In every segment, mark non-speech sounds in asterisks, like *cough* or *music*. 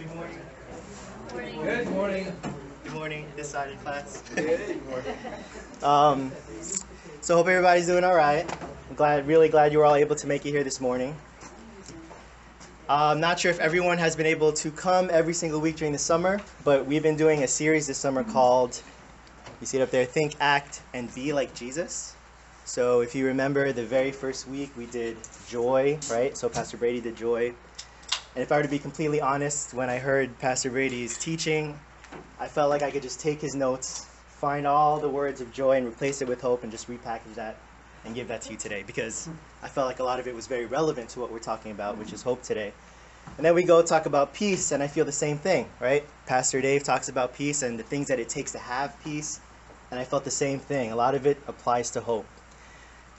Good morning. Morning. Good morning. Good morning, decided class. Good morning. Um, so hope everybody's doing all right. I'm glad, really glad you were all able to make it here this morning. Uh, I'm not sure if everyone has been able to come every single week during the summer, but we've been doing a series this summer called, you see it up there, Think, Act, and Be Like Jesus. So if you remember the very first week, we did joy, right? So Pastor Brady did joy. And if I were to be completely honest, when I heard Pastor Brady's teaching, I felt like I could just take his notes, find all the words of joy, and replace it with hope, and just repackage that and give that to you today because I felt like a lot of it was very relevant to what we're talking about, which is hope today. And then we go talk about peace, and I feel the same thing, right? Pastor Dave talks about peace and the things that it takes to have peace, and I felt the same thing. A lot of it applies to hope.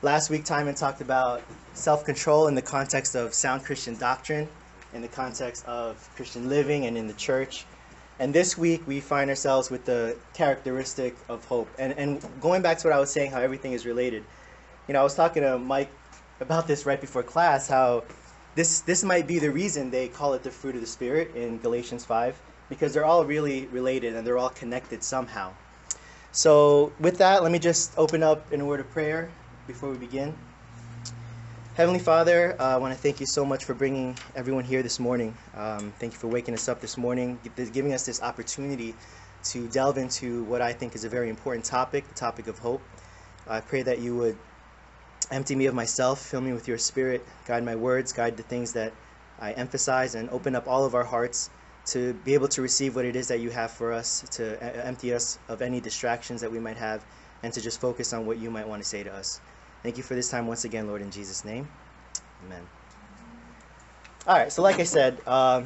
Last week, Timon talked about self control in the context of sound Christian doctrine, in the context of Christian living, and in the church. And this week, we find ourselves with the characteristic of hope. And, and going back to what I was saying, how everything is related. You know, I was talking to Mike about this right before class, how this, this might be the reason they call it the fruit of the Spirit in Galatians 5, because they're all really related and they're all connected somehow. So, with that, let me just open up in a word of prayer before we begin. Heavenly Father, uh, I want to thank you so much for bringing everyone here this morning. Um, thank you for waking us up this morning, giving us this opportunity to delve into what I think is a very important topic, the topic of hope. I pray that you would empty me of myself, fill me with your spirit, guide my words, guide the things that I emphasize, and open up all of our hearts to be able to receive what it is that you have for us, to empty us of any distractions that we might have, and to just focus on what you might want to say to us. Thank you for this time once again, Lord, in Jesus' name. Amen. All right, so like I said, um,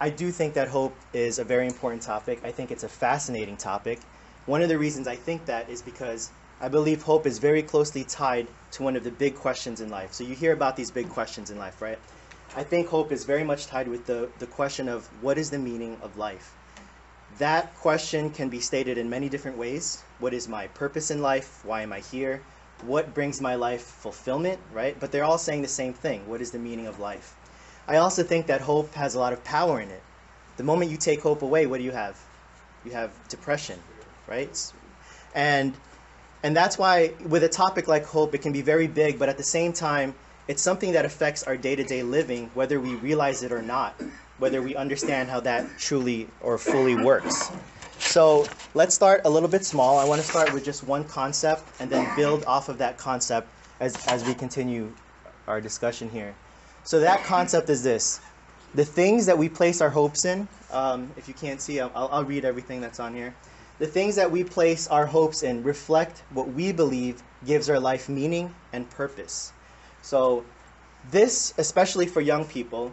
I do think that hope is a very important topic. I think it's a fascinating topic. One of the reasons I think that is because I believe hope is very closely tied to one of the big questions in life. So you hear about these big questions in life, right? I think hope is very much tied with the, the question of what is the meaning of life? That question can be stated in many different ways. What is my purpose in life? Why am I here? What brings my life fulfillment, right? But they're all saying the same thing. What is the meaning of life? I also think that hope has a lot of power in it. The moment you take hope away, what do you have? You have depression, right? And and that's why with a topic like hope, it can be very big, but at the same time, it's something that affects our day-to-day living, whether we realize it or not, whether we understand how that truly or fully works. So let's start a little bit small. I want to start with just one concept and then build off of that concept as, as we continue our discussion here. So that concept is this. The things that we place our hopes in, um, if you can't see, I'll, I'll read everything that's on here. The things that we place our hopes in reflect what we believe gives our life meaning and purpose. So, this, especially for young people,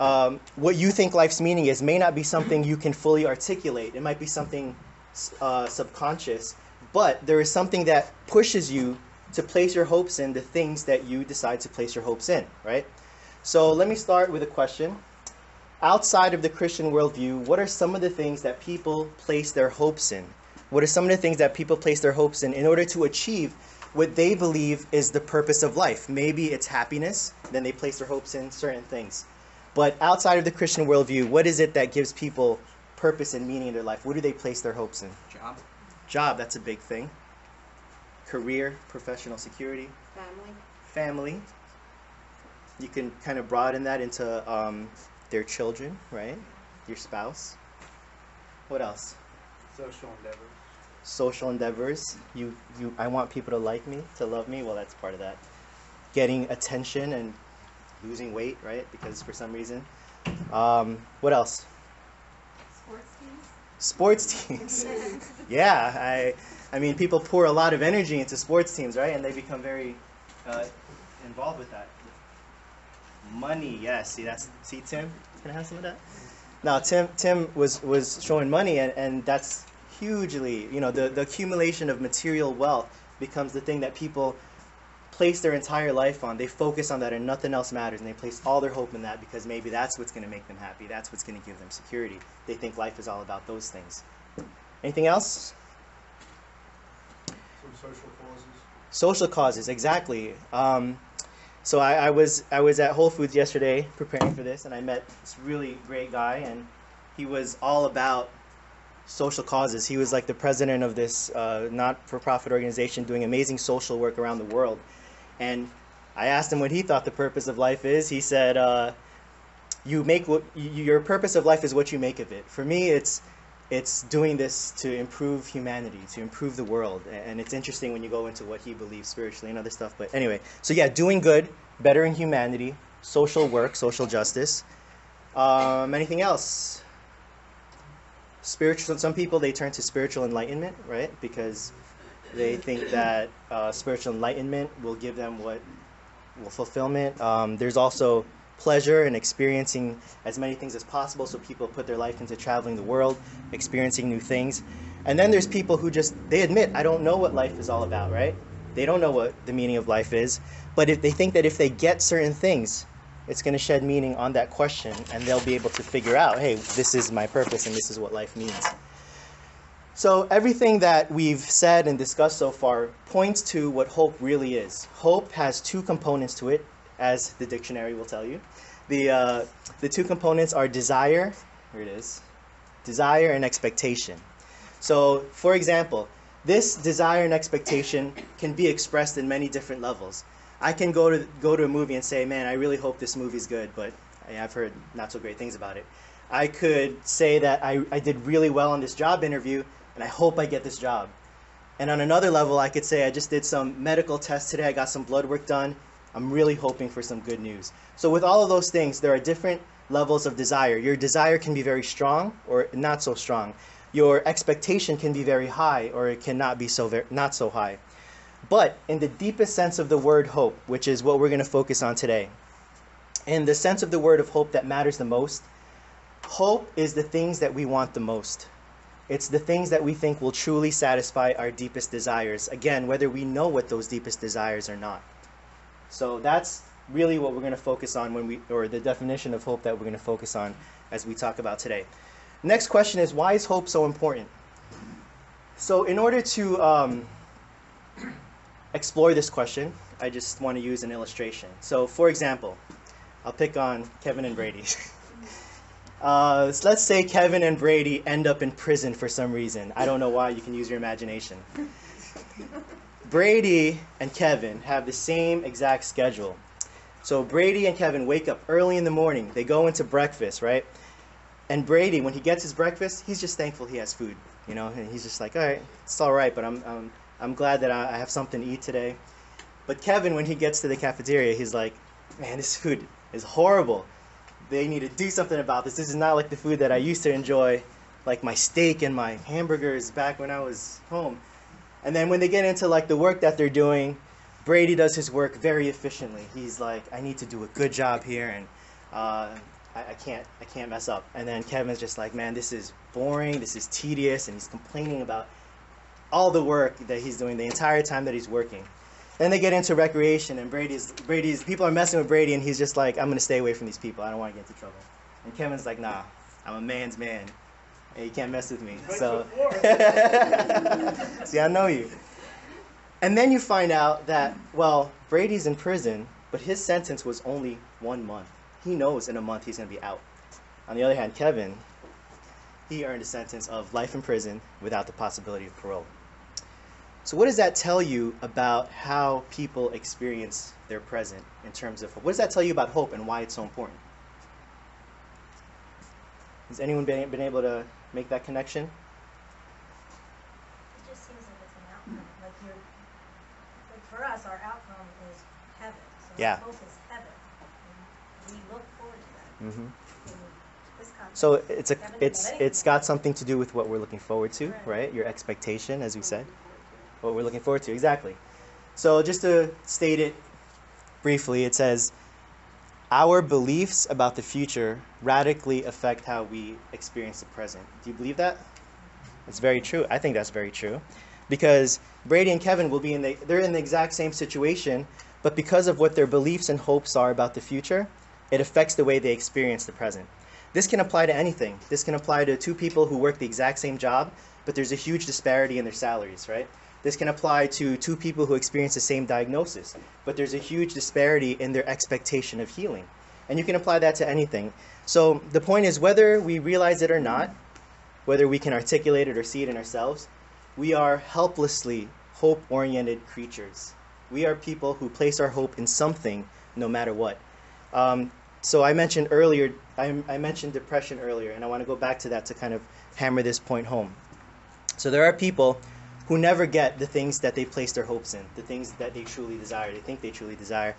um, what you think life's meaning is may not be something you can fully articulate. It might be something uh, subconscious, but there is something that pushes you to place your hopes in the things that you decide to place your hopes in, right? So, let me start with a question outside of the Christian worldview, what are some of the things that people place their hopes in? What are some of the things that people place their hopes in in order to achieve what they believe is the purpose of life? Maybe it's happiness, then they place their hopes in certain things. But outside of the Christian worldview, what is it that gives people purpose and meaning in their life? What do they place their hopes in? Job. Job, that's a big thing. Career, professional security, Family. family. You can kind of broaden that into um, their children, right? Your spouse. What else? Social endeavors. Social endeavors. You, you. I want people to like me, to love me. Well, that's part of that. Getting attention and losing weight, right? Because for some reason. Um, what else? Sports teams. Sports teams. *laughs* yeah, I, I mean, people pour a lot of energy into sports teams, right? And they become very uh, involved with that. Money, yes. See, that's see, Tim. Can I have some of that? Now, Tim, Tim was was showing money, and, and that's hugely, you know, the the accumulation of material wealth becomes the thing that people place their entire life on. They focus on that, and nothing else matters, and they place all their hope in that because maybe that's what's going to make them happy. That's what's going to give them security. They think life is all about those things. Anything else? Some social causes. Social causes, exactly. Um, So I, I was I was at Whole Foods yesterday preparing for this, and I met this really great guy, and he was all about social causes. He was like the president of this uh, not-for-profit organization doing amazing social work around the world. And I asked him what he thought the purpose of life is. He said, uh, "You make what you, your purpose of life is what you make of it." For me, it's it's doing this to improve humanity, to improve the world. And it's interesting when you go into what he believes spiritually and other stuff. But anyway, so yeah, doing good, bettering humanity, social work, social justice. Um, anything else? Spiritual. Some people they turn to spiritual enlightenment, right? Because they think that uh, spiritual enlightenment will give them what will fulfillment. Um, there's also pleasure in experiencing as many things as possible. So people put their life into traveling the world, experiencing new things. And then there's people who just they admit I don't know what life is all about, right? They don't know what the meaning of life is, but if they think that if they get certain things, it's going to shed meaning on that question and they'll be able to figure out, hey, this is my purpose and this is what life means. So everything that we've said and discussed so far points to what hope really is. Hope has two components to it, as the dictionary will tell you. The, uh, the two components are desire, here it is, desire and expectation. So, for example, this desire and expectation can be expressed in many different levels. I can go to go to a movie and say, "Man, I really hope this movie's good," but I've heard not so great things about it. I could say that I, I did really well on this job interview and I hope I get this job. And on another level, I could say I just did some medical tests today, I got some blood work done. I'm really hoping for some good news. So with all of those things, there are different levels of desire. Your desire can be very strong or not so strong. Your expectation can be very high or it cannot be so very, not so high. But in the deepest sense of the word hope, which is what we're going to focus on today, in the sense of the word of hope that matters the most, hope is the things that we want the most. It's the things that we think will truly satisfy our deepest desires. Again, whether we know what those deepest desires are not. So that's really what we're going to focus on when we, or the definition of hope that we're going to focus on as we talk about today. Next question is why is hope so important? So, in order to um, explore this question, I just want to use an illustration. So, for example, I'll pick on Kevin and Brady. *laughs* uh, so let's say Kevin and Brady end up in prison for some reason. I don't know why, you can use your imagination. *laughs* Brady and Kevin have the same exact schedule. So Brady and Kevin wake up early in the morning. They go into breakfast, right? And Brady, when he gets his breakfast, he's just thankful he has food, you know. And he's just like, all right, it's all right, but I'm I'm, I'm glad that I have something to eat today. But Kevin, when he gets to the cafeteria, he's like, man, this food is horrible. They need to do something about this. This is not like the food that I used to enjoy, like my steak and my hamburgers back when I was home. And then when they get into like the work that they're doing, Brady does his work very efficiently. He's like, I need to do a good job here, and uh, I, I, can't, I can't mess up. And then Kevin's just like, man, this is boring, this is tedious, and he's complaining about all the work that he's doing the entire time that he's working. Then they get into recreation, and Brady's, Brady's, people are messing with Brady, and he's just like, I'm gonna stay away from these people. I don't want to get into trouble. And Kevin's like, Nah, I'm a man's man. And you can't mess with me. So, *laughs* see, I know you. And then you find out that, well, Brady's in prison, but his sentence was only one month. He knows in a month he's going to be out. On the other hand, Kevin, he earned a sentence of life in prison without the possibility of parole. So, what does that tell you about how people experience their present in terms of what does that tell you about hope and why it's so important? Has anyone been, been able to make that connection? It just seems like it's an outcome. Like you're, like for us, our outcome is heaven. So Yeah. hope is heaven. And we look forward to that. hmm context. So it's a it's it's got something to do with what we're looking forward to, Right. right? Your expectation, as we said, what we're looking forward to, exactly. So just to state it briefly, it says, our beliefs about the future radically affect how we experience the present. Do you believe that? It's very true. I think that's very true, because Brady and Kevin will be in the they're in the exact same situation, but because of what their beliefs and hopes are about the future, it affects the way they experience the present. This can apply to anything. This can apply to two people who work the exact same job, but there's a huge disparity in their salaries, right? This can apply to two people who experience the same diagnosis, but there's a huge disparity in their expectation of healing. And you can apply that to anything. So the point is whether we realize it or not, whether we can articulate it or see it in ourselves, we are helplessly hope oriented creatures. We are people who place our hope in something no matter what. Um, so I mentioned earlier, I, I mentioned depression earlier, and I want to go back to that to kind of hammer this point home. So there are people who never get the things that they place their hopes in, the things that they truly desire, they think they truly desire.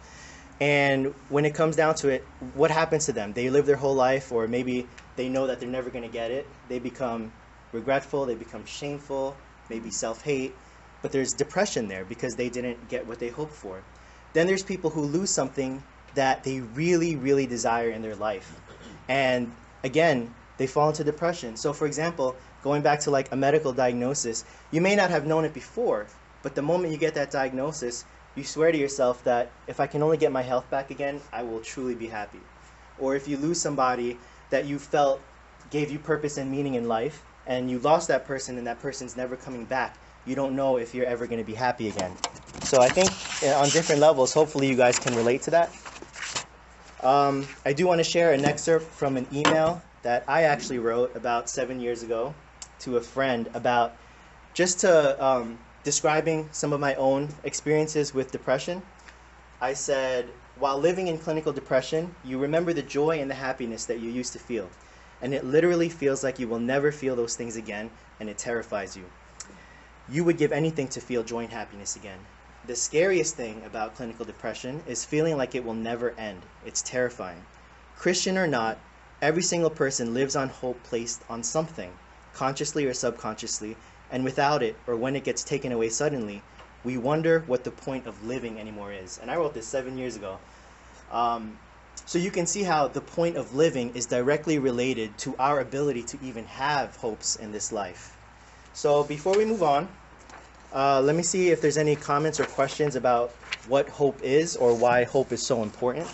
And when it comes down to it, what happens to them? They live their whole life, or maybe they know that they're never going to get it. They become regretful, they become shameful, maybe self hate, but there's depression there because they didn't get what they hoped for. Then there's people who lose something that they really, really desire in their life. And again, they fall into depression. So, for example, going back to like a medical diagnosis, you may not have known it before, but the moment you get that diagnosis, you swear to yourself that if I can only get my health back again, I will truly be happy. Or if you lose somebody that you felt gave you purpose and meaning in life, and you lost that person and that person's never coming back, you don't know if you're ever going to be happy again. So I think uh, on different levels, hopefully you guys can relate to that. Um, I do want to share an excerpt from an email that I actually wrote about seven years ago to a friend about just to um, describing some of my own experiences with depression. I said, while living in clinical depression, you remember the joy and the happiness that you used to feel. And it literally feels like you will never feel those things again, and it terrifies you. You would give anything to feel joy and happiness again. The scariest thing about clinical depression is feeling like it will never end. It's terrifying. Christian or not, every single person lives on hope placed on something, consciously or subconsciously, and without it, or when it gets taken away suddenly, we wonder what the point of living anymore is. And I wrote this seven years ago. Um, so you can see how the point of living is directly related to our ability to even have hopes in this life. So before we move on, uh, let me see if there's any comments or questions about what hope is or why hope is so important.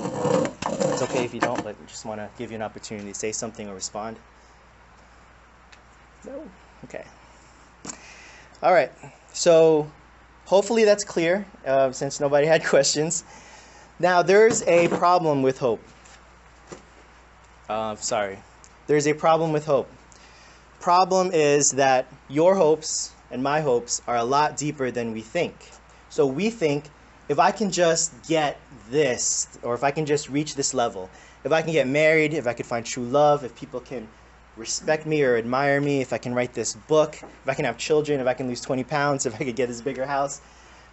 It's okay if you don't, but I just want to give you an opportunity to say something or respond. No? Okay. All right. So hopefully that's clear uh, since nobody *laughs* had questions. Now, there's a problem with hope. Uh, sorry. There's a problem with hope. Problem is that your hopes and my hopes are a lot deeper than we think. So we think if I can just get this, or if I can just reach this level, if I can get married, if I can find true love, if people can respect me or admire me, if I can write this book, if I can have children, if I can lose 20 pounds, if I could get this bigger house,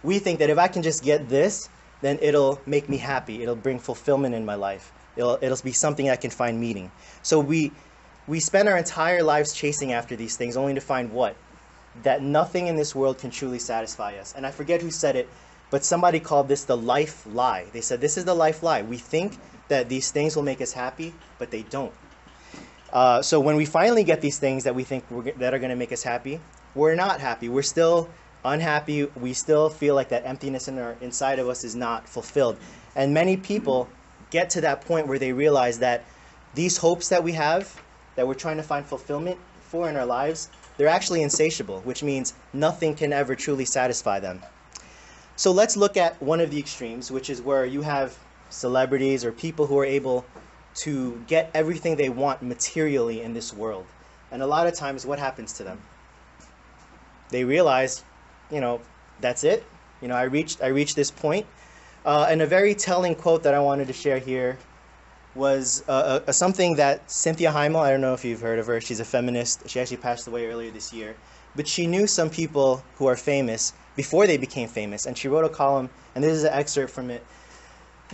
we think that if I can just get this, then it'll make me happy. It'll bring fulfillment in my life. It'll, it'll be something I can find meaning. So we, we spend our entire lives chasing after these things only to find what? That nothing in this world can truly satisfy us. And I forget who said it, but somebody called this the life lie. They said, This is the life lie. We think that these things will make us happy, but they don't. Uh, so when we finally get these things that we think that are going to make us happy, we're not happy. We're still unhappy. We still feel like that emptiness in our inside of us is not fulfilled. And many people get to that point where they realize that these hopes that we have, that we're trying to find fulfillment for in our lives, they're actually insatiable, which means nothing can ever truly satisfy them. So let's look at one of the extremes, which is where you have celebrities or people who are able to get everything they want materially in this world. And a lot of times, what happens to them? They realize, you know, that's it. You know, I reached I reached this point. Uh, and a very telling quote that I wanted to share here was uh, a, a something that Cynthia Heimel, I don't know if you've heard of her, she's a feminist. She actually passed away earlier this year. But she knew some people who are famous before they became famous. And she wrote a column, and this is an excerpt from it.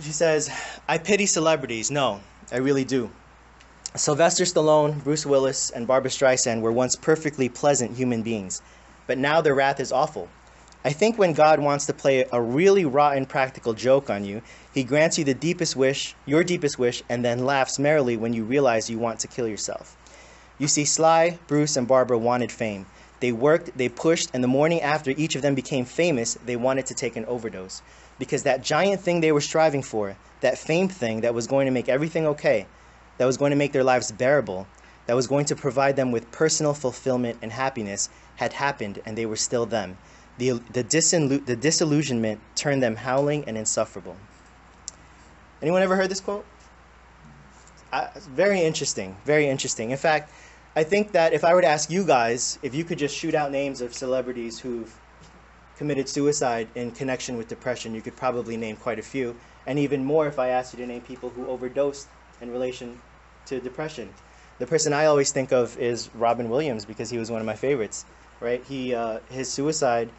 She says, I pity celebrities. No, I really do. Sylvester Stallone, Bruce Willis, and Barbra Streisand were once perfectly pleasant human beings, but now their wrath is awful. I think when God wants to play a really rotten practical joke on you, he grants you the deepest wish, your deepest wish, and then laughs merrily when you realize you want to kill yourself. You see, Sly, Bruce, and Barbra wanted fame. They worked, they pushed, and the morning after each of them became famous, they wanted to take an overdose. Because that giant thing they were striving for, that fame thing that was going to make everything okay, that was going to make their lives bearable, that was going to provide them with personal fulfillment and happiness had happened and they were still them. The, the, disillu- the disillusionment turned them howling and insufferable. Anyone ever heard this quote? Uh, very interesting. Very interesting. In fact, I think that if I were to ask you guys if you could just shoot out names of celebrities who've committed suicide in connection with depression, you could probably name quite a few. And even more if I asked you to name people who overdosed in relation to depression. The person I always think of is Robin Williams because he was one of my favorites, right? He, uh, his suicide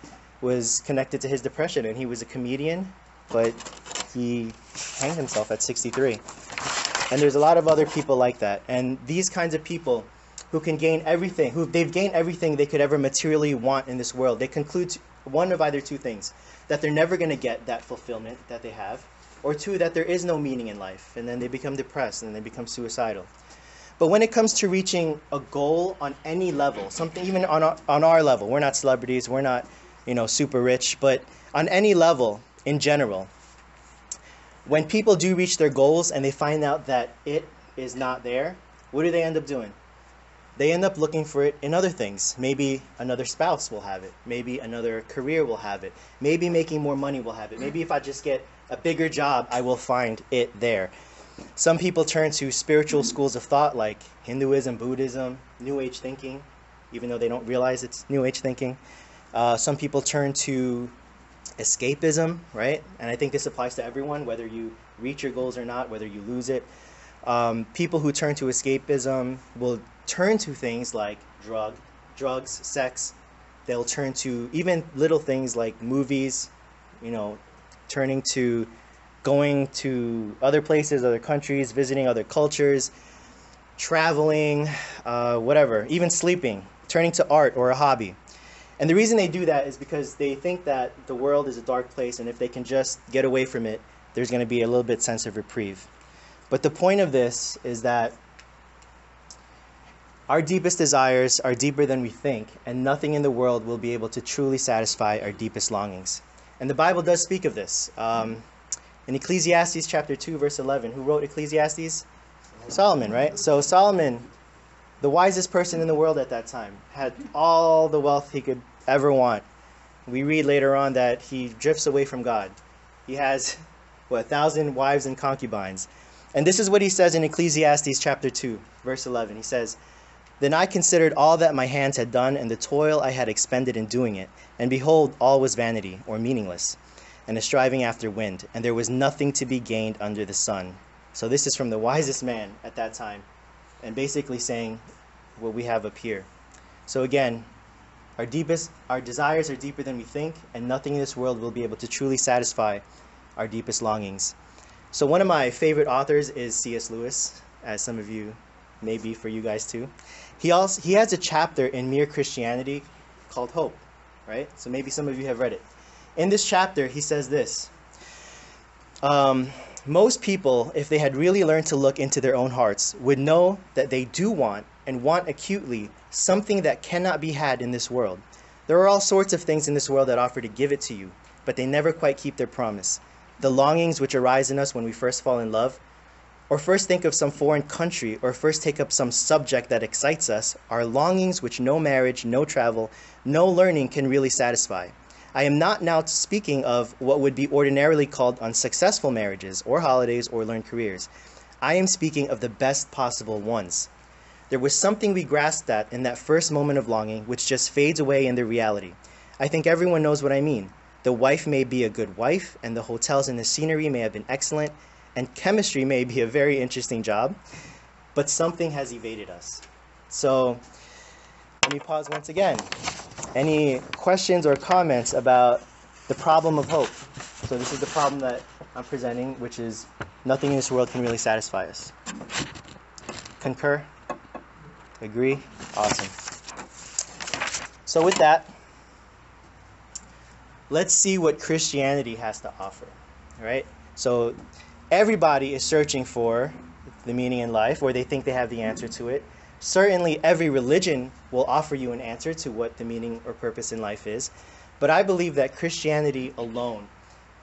was connected to his depression, and he was a comedian, but he hanged himself at 63. And there's a lot of other people like that. And these kinds of people who can gain everything, who they've gained everything they could ever materially want in this world, they conclude one of either two things that they're never going to get that fulfillment that they have, or two, that there is no meaning in life, and then they become depressed and they become suicidal. But when it comes to reaching a goal on any level, something even on our, on our level, we're not celebrities, we're not, you know, super rich, but on any level in general, when people do reach their goals and they find out that it is not there, what do they end up doing? They end up looking for it in other things. Maybe another spouse will have it. Maybe another career will have it. Maybe making more money will have it. Maybe if I just get a bigger job, I will find it there. Some people turn to spiritual schools of thought like Hinduism, Buddhism, New Age thinking, even though they don't realize it's New Age thinking. Uh, some people turn to escapism, right? And I think this applies to everyone, whether you reach your goals or not, whether you lose it. Um, people who turn to escapism will turn to things like drug, drugs, sex. They'll turn to even little things like movies, you know, turning to going to other places, other countries, visiting other cultures, traveling, uh, whatever, even sleeping, turning to art or a hobby. And the reason they do that is because they think that the world is a dark place, and if they can just get away from it, there's going to be a little bit sense of reprieve. But the point of this is that our deepest desires are deeper than we think, and nothing in the world will be able to truly satisfy our deepest longings. And the Bible does speak of this. Um, in Ecclesiastes chapter 2, verse 11, who wrote Ecclesiastes? Solomon, right? So Solomon, the wisest person in the world at that time, had all the wealth he could ever want. We read later on that he drifts away from God. He has, what, a thousand wives and concubines. And this is what he says in Ecclesiastes chapter 2, verse 11. He says, Then I considered all that my hands had done and the toil I had expended in doing it, and behold, all was vanity, or meaningless, and a striving after wind, and there was nothing to be gained under the sun. So this is from the wisest man at that time, and basically saying what we have up here. So again, our deepest our desires are deeper than we think, and nothing in this world will be able to truly satisfy our deepest longings. So one of my favorite authors is C.S. Lewis, as some of you may be for you guys too. He also he has a chapter in Mere Christianity called Hope, right? So maybe some of you have read it. In this chapter, he says this. Um, most people, if they had really learned to look into their own hearts, would know that they do want, and want acutely, something that cannot be had in this world. There are all sorts of things in this world that offer to give it to you, but they never quite keep their promise. The longings which arise in us when we first fall in love, or first think of some foreign country, or first take up some subject that excites us, are longings which no marriage, no travel, no learning can really satisfy. I am not now speaking of what would be ordinarily called unsuccessful marriages, or holidays, or learned careers. I am speaking of the best possible ones. There was something we grasped at in that first moment of longing which just fades away in the reality. I think everyone knows what I mean. The wife may be a good wife, and the hotels and the scenery may have been excellent, and chemistry may be a very interesting job, but something has evaded us. So let me pause once again. Any questions or comments about the problem of hope? So this is the problem that I'm presenting, which is nothing in this world can really satisfy us. Concur? Agree? Awesome. So with that, let's see what Christianity has to offer. Right? So everybody is searching for the meaning in life, or they think they have the answer to it. Certainly, every religion will offer you an answer to what the meaning or purpose in life is. But I believe that Christianity alone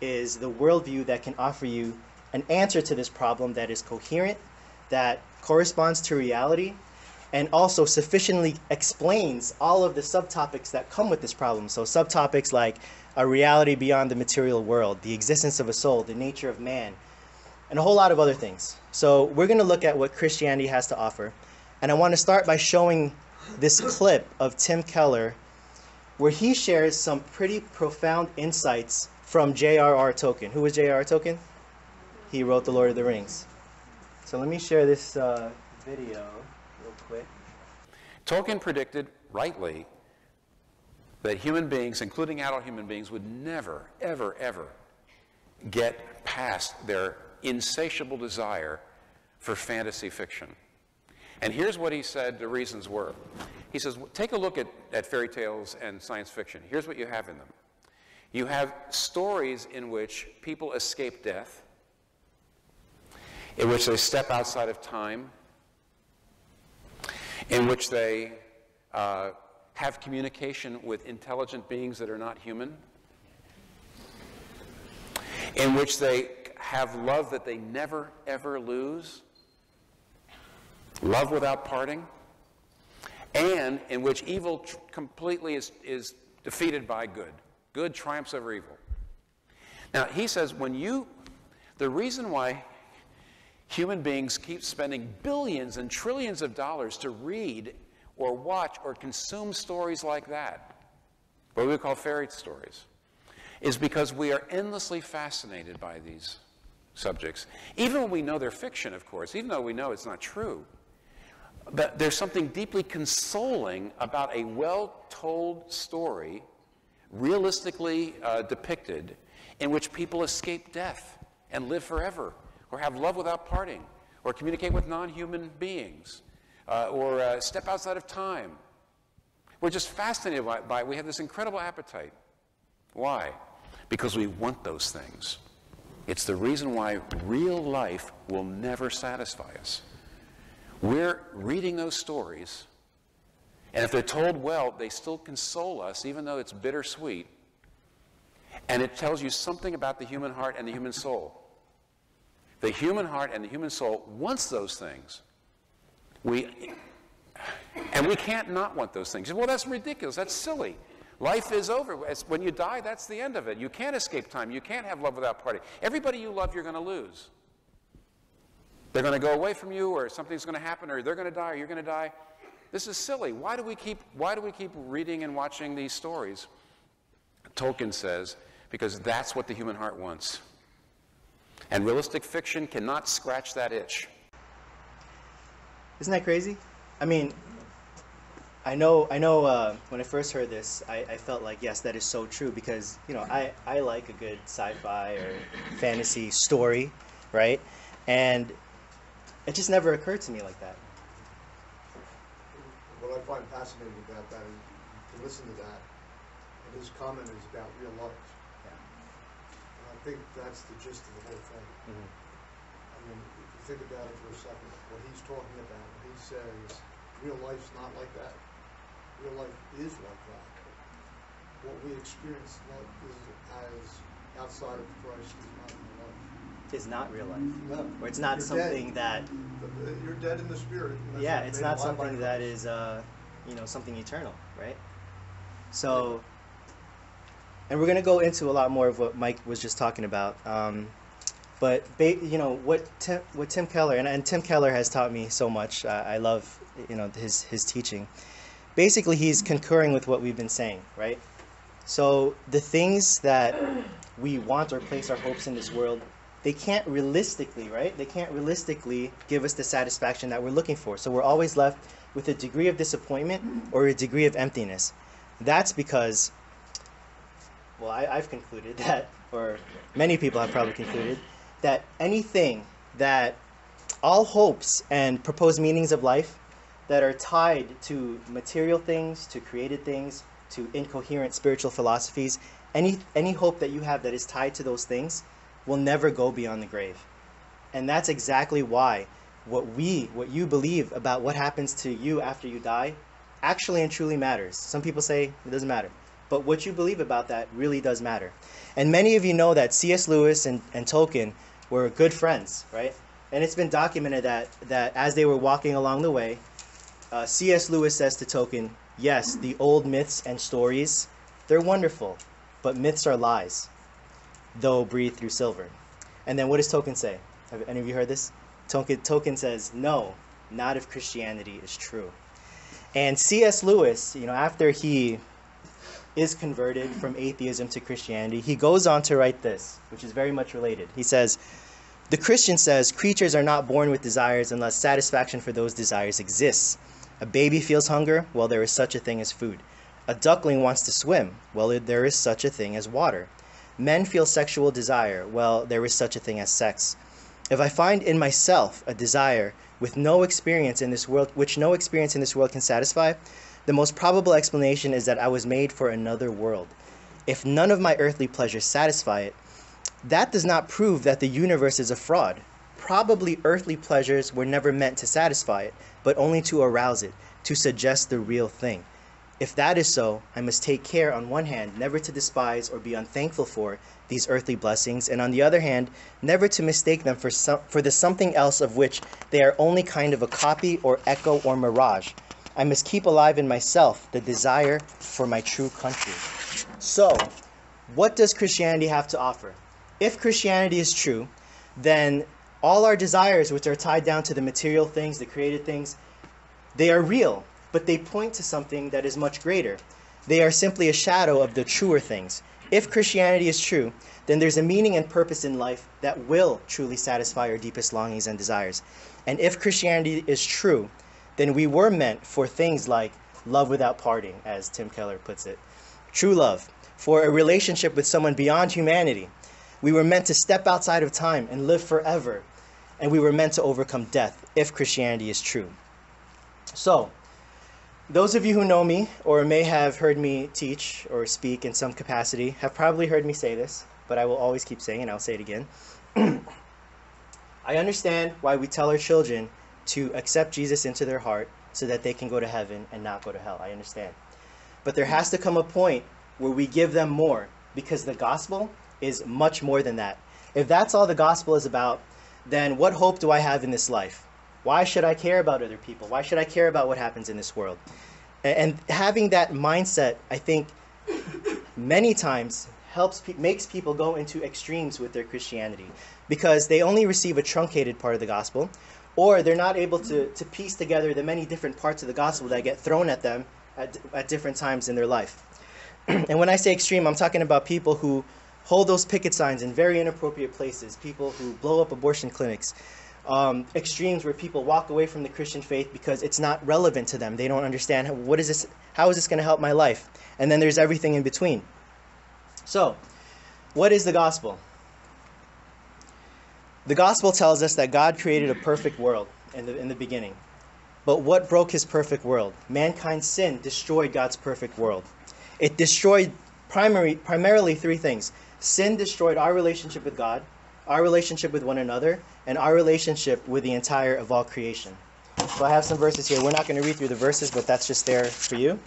is the worldview that can offer you an answer to this problem that is coherent, that corresponds to reality, and also sufficiently explains all of the subtopics that come with this problem. So, subtopics like a reality beyond the material world, the existence of a soul, the nature of man, and a whole lot of other things. So, we're going to look at what Christianity has to offer. And I want to start by showing this clip of Tim Keller where he shares some pretty profound insights from J.R.R. Tolkien. Who was J.R.R. Tolkien? He wrote The Lord of the Rings. So let me share this uh, video real quick. Tolkien predicted, rightly, that human beings, including adult human beings, would never, ever, ever get past their insatiable desire for fantasy fiction. And here's what he said the reasons were. He says, take a look at, at fairy tales and science fiction. Here's what you have in them. You have stories in which people escape death, in which they step outside of time, in which they uh, have communication with intelligent beings that are not human, in which they have love that they never, ever lose, love without parting, and in which evil completely is, is defeated by good. Good triumphs over evil. Now, he says when you, the reason why human beings keep spending billions and trillions of dollars to read or watch or consume stories like that, what we call fairy stories, is because we are endlessly fascinated by these subjects. Even when we know they're fiction, of course, even though we know it's not true. But there's something deeply consoling about a well told story, realistically uh, depicted, in which people escape death and live forever, or have love without parting, or communicate with non human beings, uh, or uh, step outside of time. We're just fascinated by, by it. We have this incredible appetite. Why? Because we want those things. It's the reason why real life will never satisfy us. We're reading those stories, and if they're told well, they still console us, even though it's bittersweet. And it tells you something about the human heart and the human soul. The human heart and the human soul wants those things. We, and we can't not want those things. Well, that's ridiculous. That's silly. Life is over. When you die, that's the end of it. You can't escape time. You can't have love without party. Everybody you love, you're going to lose. They're going to go away from you, or something's going to happen, or they're going to die, or you're going to die. This is silly. Why do we keep, why do we keep reading and watching these stories? Tolkien says, because that's what the human heart wants. And realistic fiction cannot scratch that itch. Isn't that crazy? I mean, I know, I know. Uh, when I first heard this, I, I felt like yes, that is so true because you know I, I like a good sci-fi or fantasy story, right? And it just never occurred to me like that. What I find fascinating about that is to listen to that, and his comment is about real life. Yeah. And I think that's the gist of the whole thing. Mhm. I mean, if you think about it for a second, what he's talking about, when he says real life's not like that, real life is like that. What we experience like is as outside of Christ is not real life. It's not real life, No. or it's not You're dead. something that uh, You're dead in the spirit. yeah, it's not something that is, uh, you know something eternal, right? So, and we're gonna go into a lot more of what Mike was just talking about. Um, but ba- you know what Tim, what Tim Keller and, and Tim Keller has taught me so much. Uh, I love you know his his teaching. Basically, he's concurring with what we've been saying, right? So the things that we want or place our hopes in this world, they can't realistically, right? They can't realistically give us the satisfaction that we're looking for. So we're always left with a degree of disappointment or a degree of emptiness. That's because, well, I, I've concluded *laughs* that, or many people have probably concluded, that anything that all hopes and proposed meanings of life that are tied to material things, to created things, to incoherent spiritual philosophies, any any hope that you have that is tied to those things will never go beyond the grave. And that's exactly why what we, what you believe about what happens to you after you die actually and truly matters. Some people say it doesn't matter. But what you believe about that really does matter. And many of you know that C.S. Lewis and, and Tolkien were good friends, right? And it's been documented that, that as they were walking along the way, uh, C.S. Lewis says to Tolkien, yes, the old myths and stories, they're wonderful, but myths are lies, though breathed through silver. And then what does Tolkien say? Have any of you heard this? Tolkien, Tolkien says, no, not if Christianity is true. And C.S. Lewis, you know, after he is converted from atheism to Christianity, he goes on to write this, which is very much related. He says, The Christian says creatures are not born with desires unless satisfaction for those desires exists. A baby feels hunger, well, there is such a thing as food. A duckling wants to swim, well, there is such a thing as water. Men feel sexual desire, well, there is such a thing as sex. If I find in myself a desire with no experience in this world, which no experience in this world can satisfy, the most probable explanation is that I was made for another world. If none of my earthly pleasures satisfy it, that does not prove that the universe is a fraud. Probably earthly pleasures were never meant to satisfy it, but only to arouse it, to suggest the real thing. If that is so, I must take care, on one hand, never to despise or be unthankful for these earthly blessings, and on the other hand, never to mistake them for, some, for the something else of which they are only kind of a copy or echo or mirage. I must keep alive in myself the desire for my true country. So, what does Christianity have to offer? If Christianity is true, then all our desires, which are tied down to the material things, the created things, they are real, but they point to something that is much greater. They are simply a shadow of the truer things. If Christianity is true, then there's a meaning and purpose in life that will truly satisfy our deepest longings and desires. And if Christianity is true, then we were meant for things like love without parting, as Tim Keller puts it, true love, for a relationship with someone beyond humanity. We were meant to step outside of time and live forever, and we were meant to overcome death if Christianity is true. So, those of you who know me or may have heard me teach or speak in some capacity have probably heard me say this, but I will always keep saying it, I'll say it again. *clears throat* I understand why we tell our children to accept Jesus into their heart so that they can go to heaven and not go to hell. I understand. But there has to come a point where we give them more because the gospel is much more than that. If that's all the gospel is about, then what hope do I have in this life? Why should I care about other people? Why should I care about what happens in this world? And having that mindset, I think, many times helps makes people go into extremes with their Christianity because they only receive a truncated part of the gospel, or they're not able to, to piece together the many different parts of the gospel that get thrown at them at, at different times in their life. *clears throat* and when I say extreme, I'm talking about people who hold those picket signs in very inappropriate places, people who blow up abortion clinics, um, extremes where people walk away from the Christian faith because it's not relevant to them. They don't understand how, what is this, how is this going to help my life? And then there's everything in between. So, what is the gospel? The gospel tells us that God created a perfect world in the, in the beginning. But what broke his perfect world? Mankind's sin destroyed God's perfect world. It destroyed primary, primarily three things. Sin destroyed our relationship with God, our relationship with one another, and our relationship with the entire of all creation. So I have some verses here. We're not going to read through the verses, but that's just there for you.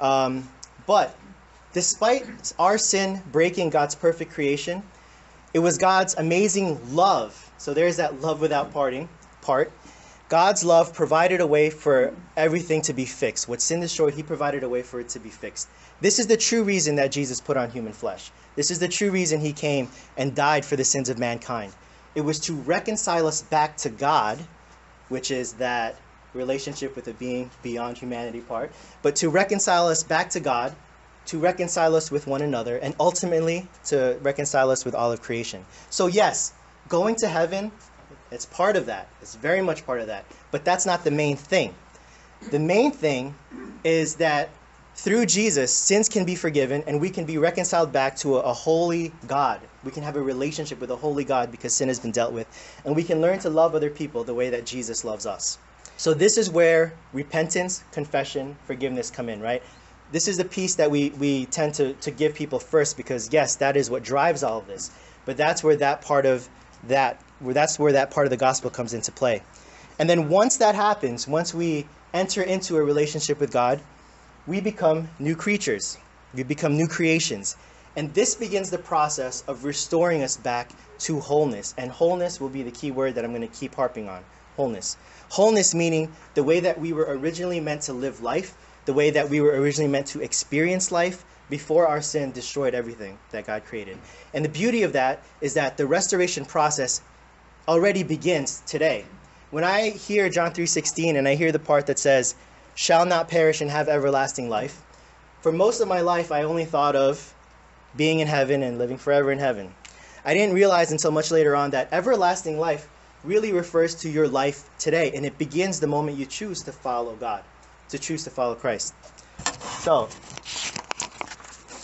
Um, but despite our sin breaking God's perfect creation, it was God's amazing love. So there's that love without parting part. God's love provided a way for everything to be fixed. What sin destroyed, He provided a way for it to be fixed. This is the true reason that Jesus put on human flesh. This is the true reason He came and died for the sins of mankind. It was to reconcile us back to God, which is that relationship with a being beyond humanity part, but to reconcile us back to God, to reconcile us with one another, and ultimately to reconcile us with all of creation. So, yes, going to heaven, it's part of that. It's very much part of that. But that's not the main thing. The main thing is that through Jesus, sins can be forgiven and we can be reconciled back to a, a, holy God. We can have a relationship with a holy God because sin has been dealt with. And we can learn to love other people the way that Jesus loves us. So, this is where repentance, confession, forgiveness come in, right? This is the piece that we, we tend to, to give people first because, yes, that is what drives all of this. But that's where that part of that, where that's where that part of the gospel comes into play. And then once that happens, once we enter into a relationship with God, we become new creatures. We become new creations. And this begins the process of restoring us back to wholeness. And wholeness will be the key word that I'm going to keep harping on. Wholeness. Wholeness meaning the way that we were originally meant to live life, the way that we were originally meant to experience life before our sin destroyed everything that God created. And the beauty of that is that the restoration process already begins today. When I hear John 3:16 and I hear the part that says, "shall not perish and have everlasting life," for most of my life I only thought of being in heaven and living forever in heaven. I didn't realize until much later on that everlasting life really refers to your life today and it begins the moment you choose to follow God, to choose to follow Christ. So,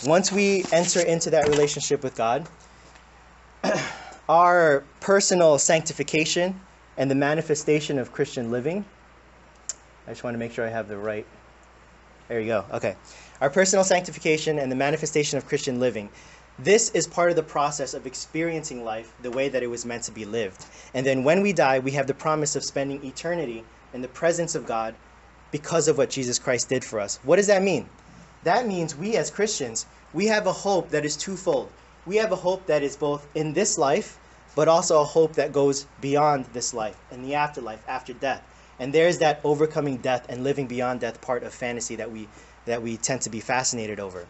once we enter into that relationship with God, our personal sanctification and the manifestation of Christian living. I just want to make sure I have the right. There you go. Okay. Our personal sanctification and the manifestation of Christian living. This is part of the process of experiencing life the way that it was meant to be lived. And then when we die, we have the promise of spending eternity in the presence of God because of what Jesus Christ did for us. What does that mean? That means we as Christians, we have a hope that is twofold. We have a hope that is both in this life, but also a hope that goes beyond this life, and the afterlife, after death. And there's that overcoming death and living beyond death part of fantasy that we that we tend to be fascinated over.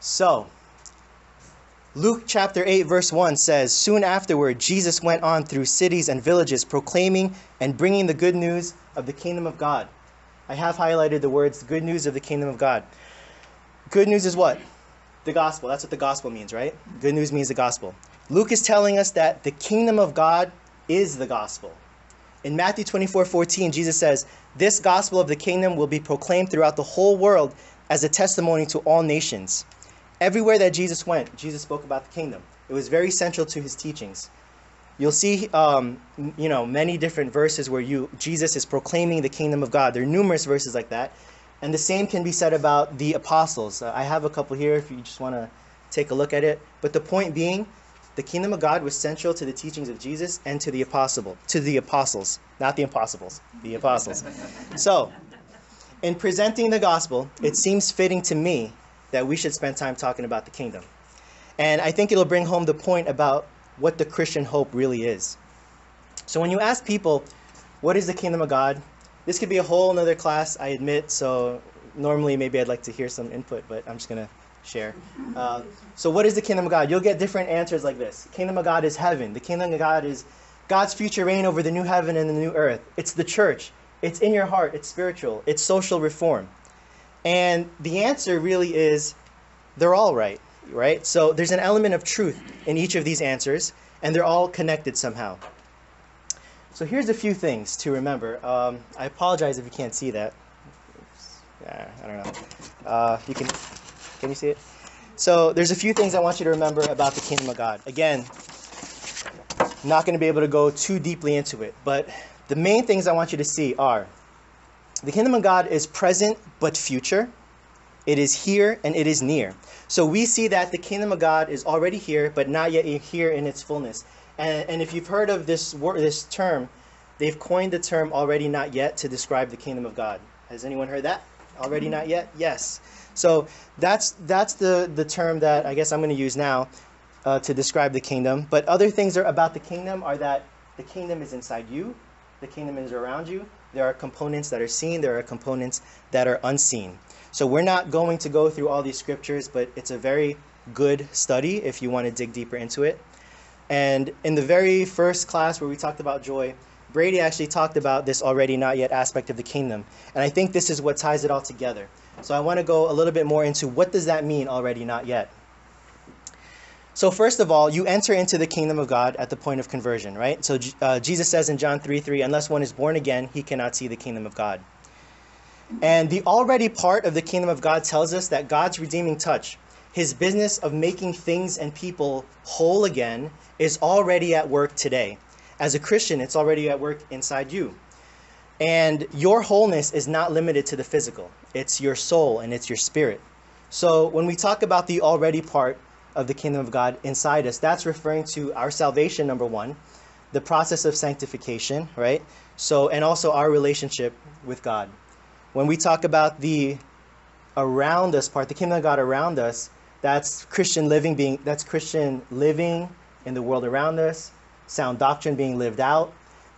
So, Luke chapter 8, verse 1 says, Soon afterward, Jesus went on through cities and villages, proclaiming and bringing the good news of the kingdom of God. I have highlighted the words good news of the kingdom of God. Good news is what? The gospel. That's what the gospel means, right? Good news means the gospel. Luke is telling us that the kingdom of God is the gospel. In Matthew 24 14, Jesus says, This gospel of the kingdom will be proclaimed throughout the whole world as a testimony to all nations. Everywhere that Jesus went, Jesus spoke about the kingdom. It was very central to his teachings. You'll see, um, you know, many different verses where you Jesus is proclaiming the kingdom of God. There are numerous verses like that, and the same can be said about the apostles. Uh, I have a couple here if you just want to take a look at it. But the point being, the kingdom of God was central to the teachings of Jesus and to the apostle, to the apostles, not the impossibles, the apostles. so, in presenting the gospel, it seems fitting to me that we should spend time talking about the kingdom. And I think it'll bring home the point about what the Christian hope really is. So when you ask people, what is the kingdom of God? This could be a whole another class, I admit. So normally maybe I'd like to hear some input, but I'm just going to share. Uh, so what is the kingdom of God? You'll get different answers like this. Kingdom of God is heaven. The kingdom of God is God's future reign over the new heaven and the new earth. It's the church. It's in your heart. It's spiritual. It's social reform. And the answer really is they're all right, right? So there's an element of truth in each of these answers, and they're all connected somehow. So here's a few things to remember. Um, I apologize if you can't see that. Yeah, I don't know. Uh, you can, can you see it? So there's a few things I want you to remember about the kingdom of God. Again, not going to be able to go too deeply into it, but the main things I want you to see are the kingdom of God is present but future. It is here and it is near. So we see that the kingdom of God is already here, but not yet here in its fullness. And, and if you've heard of this word, this term, they've coined the term "already not yet" to describe the kingdom of God. Has anyone heard that? Already not yet? Yes. So that's that's the the term that I guess I'm going to use now uh, to describe the kingdom. But other things are about the kingdom are that the kingdom is inside you, the kingdom is around you. There are components that are seen. There are components that are unseen. So we're not going to go through all these scriptures, but it's a very good study if you want to dig deeper into it. And in the very first class where we talked about joy, Brady actually talked about this already not yet aspect of the kingdom. And I think this is what ties it all together. So I want to go a little bit more into what does that mean already not yet? So first of all, you enter into the kingdom of God at the point of conversion, right? So uh, Jesus says in John 3 3, unless one is born again, he cannot see the kingdom of God. And the already part of the kingdom of God tells us that God's redeeming touch, his business of making things and people whole again, is already at work today. As a Christian, it's already at work inside you. And your wholeness is not limited to the physical, it's your soul and it's your spirit. So when we talk about the already part of the kingdom of God inside us, that's referring to our salvation, number one, the process of sanctification, right? So, and also our relationship with God. When we talk about the around us part, the kingdom of God around us, that's Christian living being that's Christian living in the world around us, sound doctrine being lived out.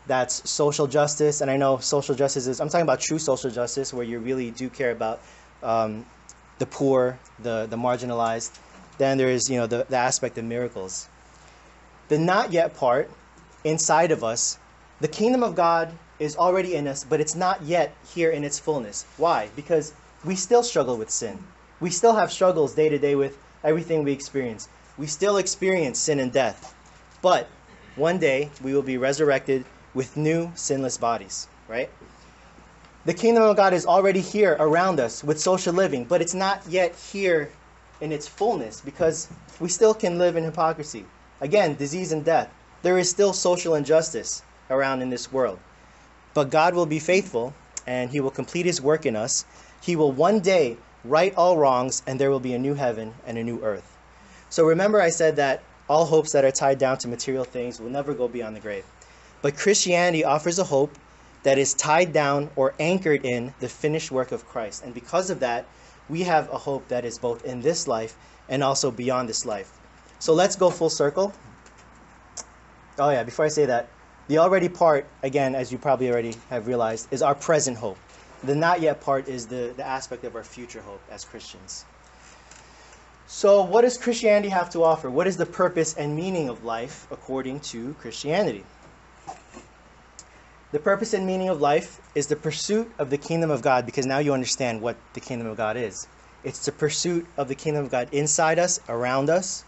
That's social justice, and I know social justice is, I'm talking about true social justice where you really do care about um, the poor, the, the marginalized. Then there is, you know, the, the aspect of miracles. The not yet part inside of us, the kingdom of God is already in us, but it's not yet here in its fullness. Why? Because we still struggle with sin. We still have struggles day to day with everything we experience. We still experience sin and death. But one day we will be resurrected with new sinless bodies, right? The kingdom of God is already here around us with social living, but it's not yet here in its fullness because we still can live in hypocrisy. Again, disease and death. There is still social injustice around in this world. But God will be faithful and he will complete his work in us. He will one day right all wrongs and there will be a new heaven and a new earth. So remember I said that all hopes that are tied down to material things will never go beyond the grave. But Christianity offers a hope that is tied down or anchored in the finished work of Christ. And because of that, we have a hope that is both in this life and also beyond this life. So let's go full circle. Oh, yeah, before I say that, the already part, again, as you probably already have realized, is our present hope. The not yet part is the, the aspect of our future hope as Christians. So, what does Christianity have to offer? What is the purpose and meaning of life according to Christianity? The purpose and meaning of life is the pursuit of the kingdom of God because now you understand what the kingdom of God is. It's the pursuit of the kingdom of God inside us, around us,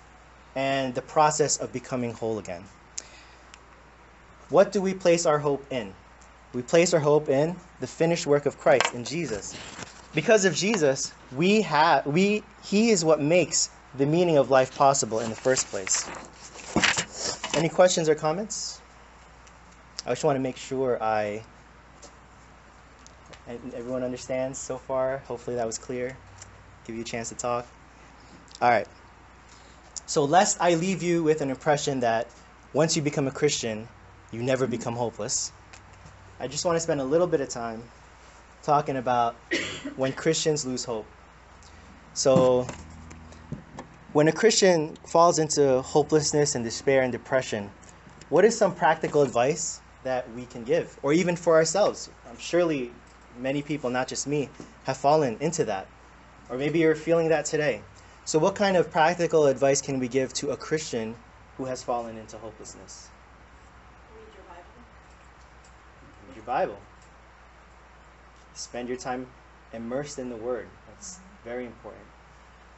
and the process of becoming whole again. What do we place our hope in? We place our hope in the finished work of Christ in Jesus. Because of Jesus, we have we he is what makes the meaning of life possible in the first place. Any questions or comments? I just want to make sure I everyone understands so far. Hopefully that was clear. Give you a chance to talk. All right. So lest I leave you with an impression that once you become a Christian, you never become hopeless. I just want to spend a little bit of time talking about when Christians lose hope. So, when a Christian falls into hopelessness and despair and depression, what is some practical advice that we can give? Or even for ourselves? Um, surely many people, not just me, have fallen into that. Or maybe you're feeling that today. So, what kind of practical advice can we give to a Christian who has fallen into hopelessness? Read your Bible. Read your Bible. Spend your time immersed in the Word. That's very important.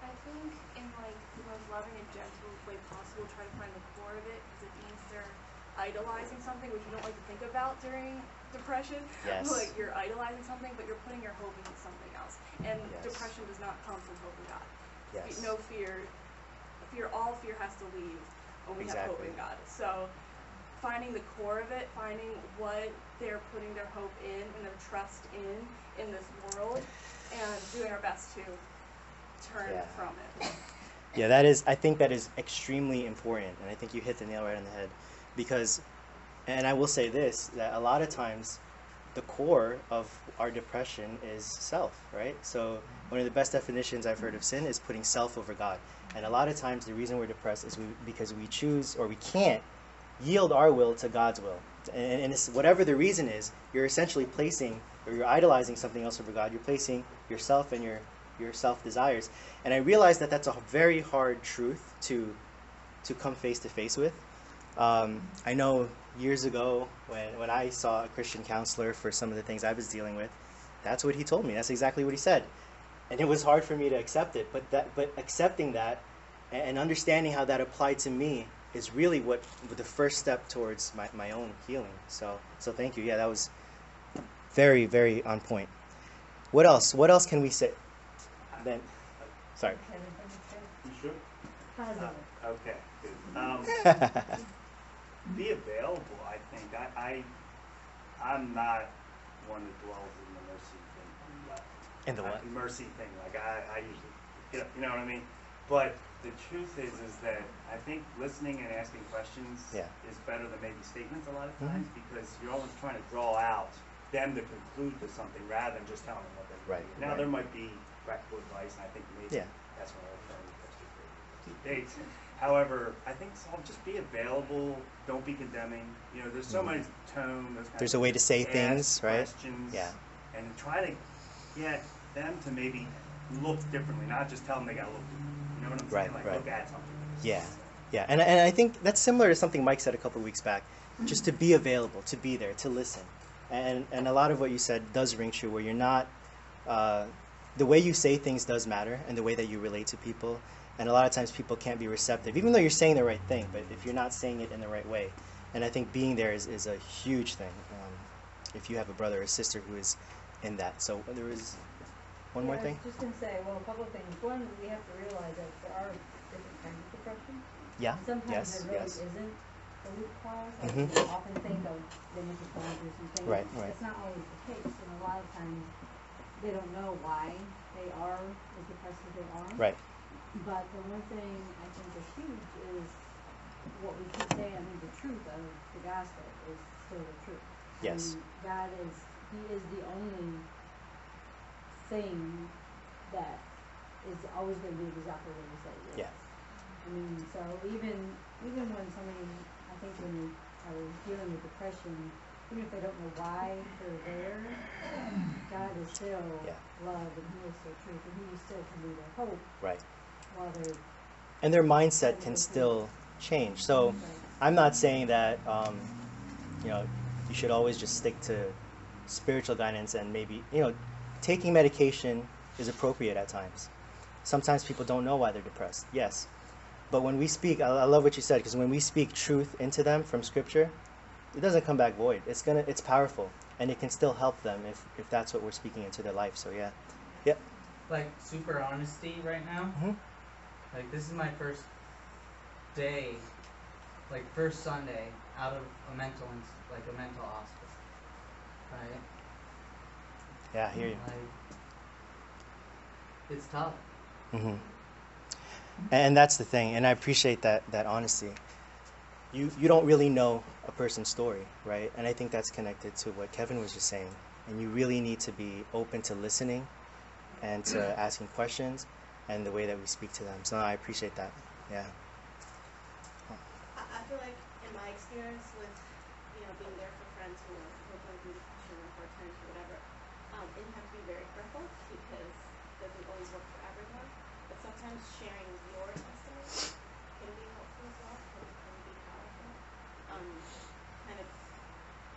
I think in like the most loving and gentle way possible, try to find the core of it because it means they're idolizing something which you don't like to think about during depression. Yes. *laughs* Like you're idolizing something, but you're putting your hope into something else. And Yes. depression does not come from hope in God. Yes. No fear. Fear. All fear has to leave when we have hope in God. So finding the core of it, finding what they're putting their hope in and their trust in in this world, and doing our best to turn Yeah. from it. Yeah, that is. I think that is extremely important, and I think you hit the nail right on the head, because, and I will say this: that a lot of times, the core of our depression is self, right? So one of the best definitions I've heard of sin is putting self over God, and a lot of times the reason we're depressed is we, because we choose or we can't yield our will to God's will, and, and it's, whatever the reason is, you're essentially placing or you're idolizing something else over God. You're placing yourself and your your self desires, and I realize that that's a very hard truth to to come face to face with. Um, I know years ago when when I saw a Christian counselor for some of the things I was dealing with, that's what he told me. That's exactly what he said, and it was hard for me to accept it. But that but accepting that and and understanding how that applied to me is really what the first step towards my, my own healing. So so thank you. Yeah, that was very very on point. What else? What else can we say? Then, sorry. You sure? Positive. Okay. Um, *laughs* be available, I think. I, I, I'm not one that dwells in the mercy thing. In the what? Mercy thing, like I, I usually, you know, you know what I mean? But the truth is, is that I think listening and asking questions Yeah. is better than maybe statements a lot of Mhm. times because you're always trying to draw out them to conclude to something rather than just telling them what they Right. Now, right. there might be practical advice, and I think maybe Yeah. that's what I was trying to dates. However, I think it's all just be available. Don't be condemning. You know, there's so much tone. Kind Mm-hmm. There's of a way to say things, right? Questions. Yeah. And try to get them to maybe look differently, not just tell them they got to look. You know what I'm saying? Right, like right. look at something. Yeah, yeah, and and I think that's similar to something Mike said a couple weeks back, just to be available, to be there, to listen, and and a lot of what you said does ring true. Where you're not, uh, the way you say things does matter, and the way that you relate to people, and a lot of times people can't be receptive, even though you're saying the right thing, but if you're not saying it in the right way, and I think being there is is a huge thing. Um, if you have a brother or sister who is in that, so there is one more thing. I was just gonna say, well, a couple of things. One, we have to realize that there are different kinds of depression. Yeah. Sometimes yes. there really yes. isn't a root cause. Like Mhm. we often think of have gone through some things. Right, right. It's not always the case, and a lot of times they don't know why they are as depressed as they are. Right. But the one thing I think is huge is what we keep saying. I mean, the truth of the gospel is still the truth. Yes. And God is He is the only thing that is always going to be exactly what He said. is. Yeah. I mean, so even even when somebody, I think when you are dealing with depression, even if they don't know why they're there, God is still Yeah. love and He is still truth and He is still can be their hope Right. And their mindset can still change. So I'm not saying that um, you know you should always just stick to spiritual guidance and maybe you know taking medication is appropriate at times. Sometimes people don't know why they're depressed. Yes, but when we speak, I, I love what you said because when we speak truth into them from Scripture, it doesn't come back void. It's gonna it's powerful and it can still help them if if that's what we're speaking into their life. So yeah, yep. like super honesty right now. Mhm. Like this is my first day, like first Sunday out of a mental like a mental hospital, right? Yeah, I hear you. Like it's tough. Mm-hmm. And that's the thing, and I appreciate that that honesty. You you don't really know a person's story, right? And I think that's connected to what Kevin was just saying. And you really need to be open to listening and to asking questions and the way that we speak to them. So I appreciate that. Yeah. I, feel like in my experience with, you know, being there for friends who are, who are going through depression or hard times or whatever, um, and you have to be very careful because it doesn't always work for everyone. But sometimes sharing your testimony can be helpful as well, can, can be powerful. Um, kind of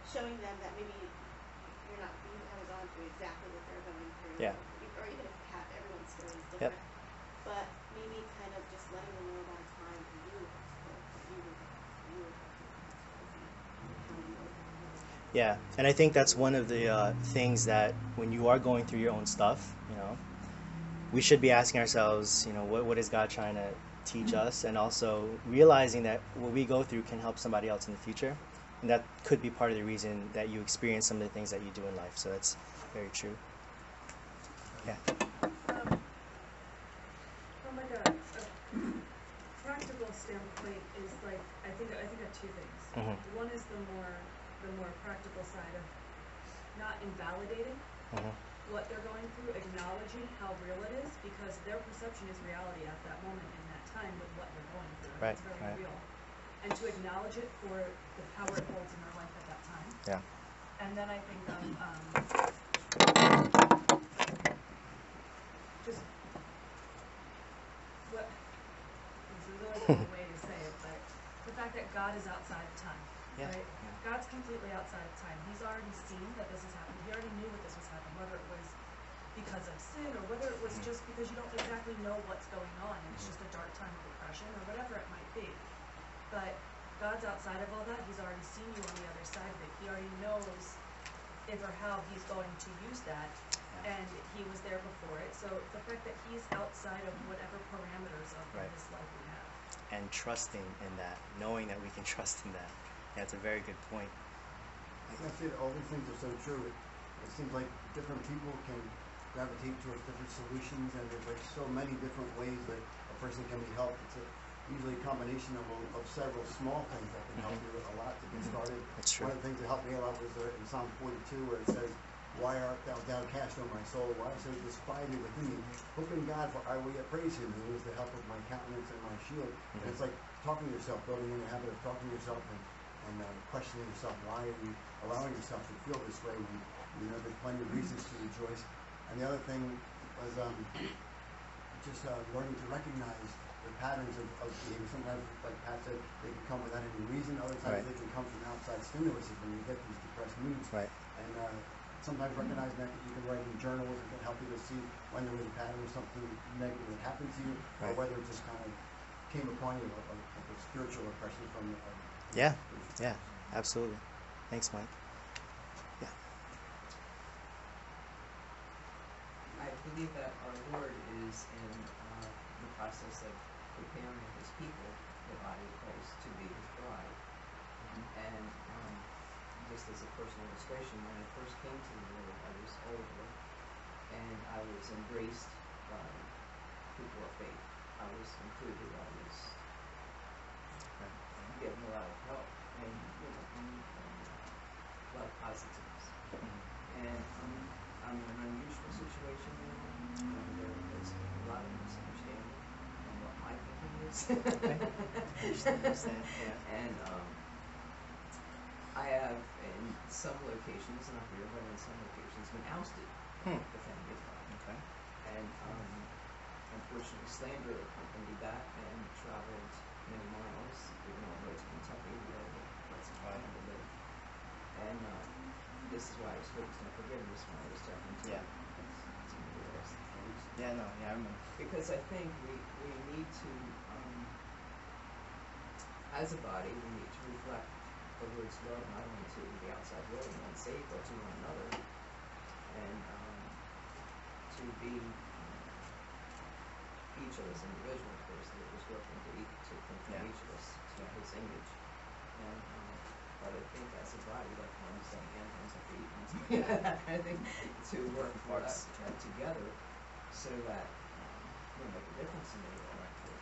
showing them that maybe you're not, you haven't gone through exactly what they're going through. Yeah. Or even if you have, everyone's story is Yep. But maybe kind of just letting them know about a time when you were you were, you were how you overcame. Yeah, and I think that's one of the uh, things that when you are going through your own stuff, you know, we should be asking ourselves, you know, what, what is God trying to teach us? And also realizing that what we go through can help somebody else in the future. And that could be part of the reason that you experience some of the things that you do in life. So that's very true. Yeah. Um, from like a, a practical standpoint is like, I think, I think of two things. Mhm. One is the more, the more practical side of not invalidating Mhm. what they're going through, acknowledging how real it is, because their perception is reality at that moment in that time with what they're going through. Right, It's very right. real. And to acknowledge it for the power it holds in their life at that time. Yeah. And then I think of, um, just what, this is really the way to say it, but the fact that God is outside of time, Yeah. right? God's completely outside of time. He's already seen that this has happened. He already knew that this was happening, whether it was because of sin or whether it was mm. just because you don't exactly know what's going on and it's just a dark time of depression or whatever it might be. But God's outside of all that. He's already seen you on the other side of it. He already knows if or how he's going to use that. And he was there before it. So the fact that he's outside of whatever parameters of Right. this life we have. And trusting in that, knowing that we can *laughs* trust in that. That's a very good point. I say that all these things are so true. It, it seems like different people can gravitate towards different solutions, and there's like so many different ways that a person can be helped. It's a, usually a combination of, of several small things that can help Mhm. you a lot to get started. That's true. One of the things that helped me a lot was uh, in Psalm 42 where it says, Why art thou downcast, O my soul? Why so disquieted within me? Hope in God, for I will yet praise him, who is the help of my countenance and my shield. And it's like talking to yourself, building in the habit of talking to yourself and, and uh, questioning yourself. Why are you allowing yourself to feel this way when you know there's plenty of reasons to rejoice? And the other thing was um, just uh, learning to recognize the patterns of, of behavior. Sometimes, like Pat said, they can come without any reason. Other times, Right. they can come from outside stimulus when you get these depressed moods. Right. And uh, sometimes recognizing that you can write in journals, it can help you to see when there was a pattern or something negative that happened to you, Right. or whether it just kind of came upon you, like, like a spiritual oppression from. Uh, Yeah. Yeah. Absolutely. Thanks, Mike. Yeah. I believe that our Lord is in uh, the process of preparing his people, the body of Christ, to be his bride. And um, just as a personal illustration, when I first came to the Lord, I was older and I was embraced by people of faith. I was included, I was getting a lot of help and, you know, and, and uh, a lot of positives. And um, I'm in an unusual situation now, and there is a lot of misunderstanding on what my thinking is. Yeah. *laughs* And um, I have, in some locations, not here, but in some locations, been ousted Hmm. defending God. And um, unfortunately, slander accompanied that and traveled many miles, even all the way to Kentucky, where the Hudson Wow. family lived. And um, this is why I was focused on forgiveness when I was talking to Yeah. some of the rest of the folks. Yeah. No. Yeah. I remember. Because I think we, we need to, um, as a body, we need to reflect the Lord's love not only to the outside world and unsaved, but to one another. And um, to be each of us individual, of course, that was working to each, to from Yeah. each of us to his image. And um, but I think as a body, like one saying hands, hands and feet, and that kind of thing, to work for us uh, together so that um, we'll make a difference in the world for,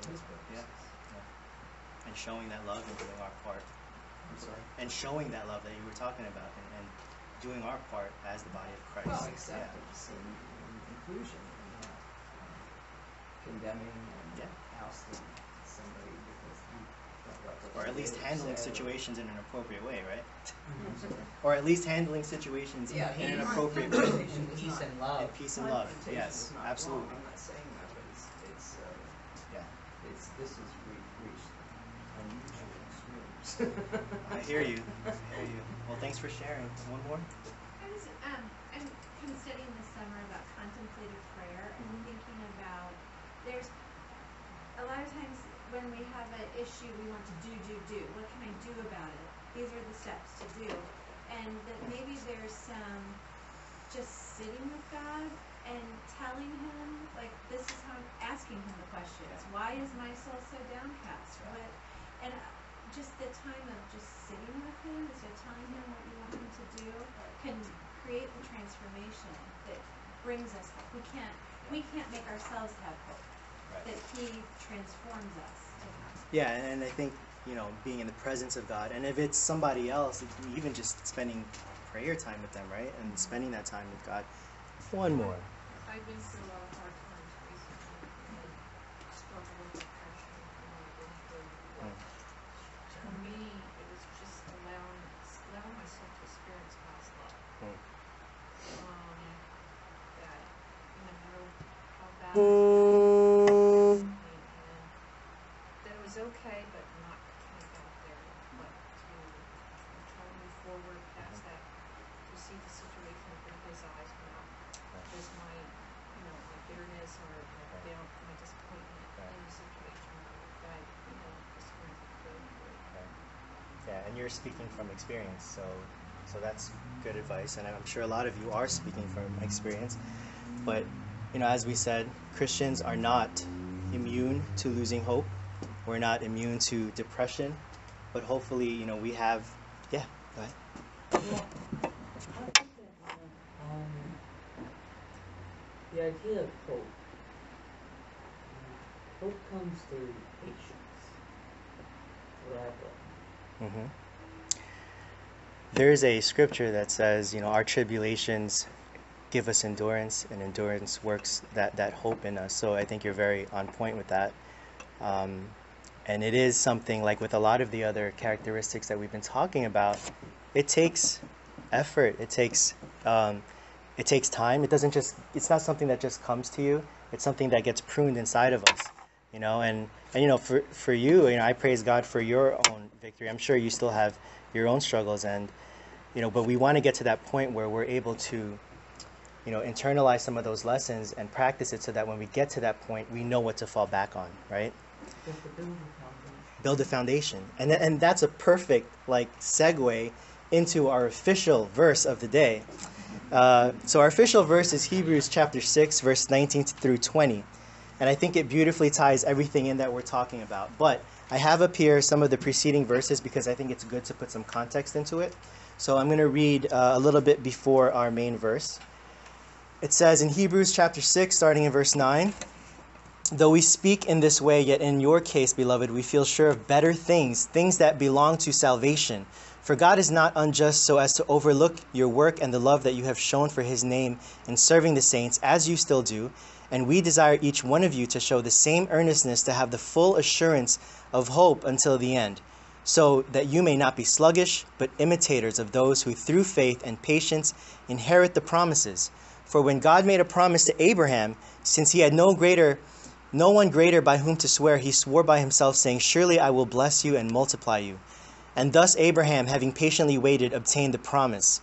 for his purposes. Yeah. And showing that love and doing our part. I'm sorry. And showing that love that you were talking about, and, and doing our part as the body of Christ. Well, Yeah. and, and inclusion, and not condemning and Yeah. ousting somebody because you don't like what Or at least handling say situations in an appropriate way, right? Or at least handling situations Yeah, in an appropriate way. confrontation is Peace not- and love. And peace and love. Yes, not absolutely. wrong. I'm not saying that, but it's it's uh, Yeah. it's this is re- reached unusual extremes. I hear you. I hear you. Well, thanks for sharing. One more? I was, um, I'm kind of studying this summer about contemplative prayer and thinking about, there's, a lot of times when we have an issue, we want to do, do, do. What can I do about it? These are the steps to do. And that maybe there's some just sitting with God and telling him, like, this is how I'm asking him the questions. Why is my soul so downcast? What, and uh, just the time of just sitting with him of telling him what you want him to do can create the transformation that brings us hope. We can't we can't make ourselves have hope. That he transforms us to. Yeah, and, and I think, you know, being in the presence of God, and if it's somebody else, even just spending prayer time with them, right? And spending that time with God. One more. I've been through a lot of hard times recently and struggled with depression and I've been through what for me it was just allowing allowing myself to experience God's love. Mm. Um that you know how how bad it was and, and that it was okay but not to camp out there, but to try to move forward past that, to see the situation through his eyes, not just my, you know, my bitterness or my down, my disappointment in the situation that, you know, experienced going through. Yeah, and you're speaking from experience, so so that's good advice, and I'm sure a lot of you are speaking from experience. But you know, as we said, Christians are not immune to losing hope. We're not immune to depression, but hopefully, you know, we have. Yeah, go ahead. Um, the idea of hope. Hope comes through patience. What Mm-hmm. There's a scripture that says, you know, our tribulations give us endurance, and endurance works that, that hope in us. So I think you're very on point with that. Um, and it is something like with a lot of the other characteristics that we've been talking about, it takes effort. It takes um, it takes time. It doesn't just it's not something that just comes to you. It's something that gets pruned inside of us. You know, and, and you know, for for you, you know, I praise God for your own victory. I'm sure you still have your own struggles and you know, but we want to get to that point where we're able to you know, internalize some of those lessons and practice it so that when we get to that point, we know what to fall back on, right? Build a foundation. and, and that's a perfect like segue into our official verse of the day uh, so our official verse is hebrews chapter 6 verse 19 through 20 and i think it beautifully ties everything in that we're talking about but i have up here some of the preceding verses because i think it's good to put some context into it so i'm going to read uh, a little bit before our main verse it says in hebrews chapter 6 starting in verse 9 Though we speak in this way, yet in your case, beloved, we feel sure of better things, things that belong to salvation. For God is not unjust so as to overlook your work and the love that you have shown for his name in serving the saints, as you still do. And we desire each one of you to show the same earnestness to have the full assurance of hope until the end, so that you may not be sluggish, but imitators of those who through faith and patience inherit the promises. For when God made a promise to Abraham, since he had no greater no one greater by whom to swear, he swore by himself, saying, Surely I will bless you and multiply you. And thus Abraham, having patiently waited, obtained the promise.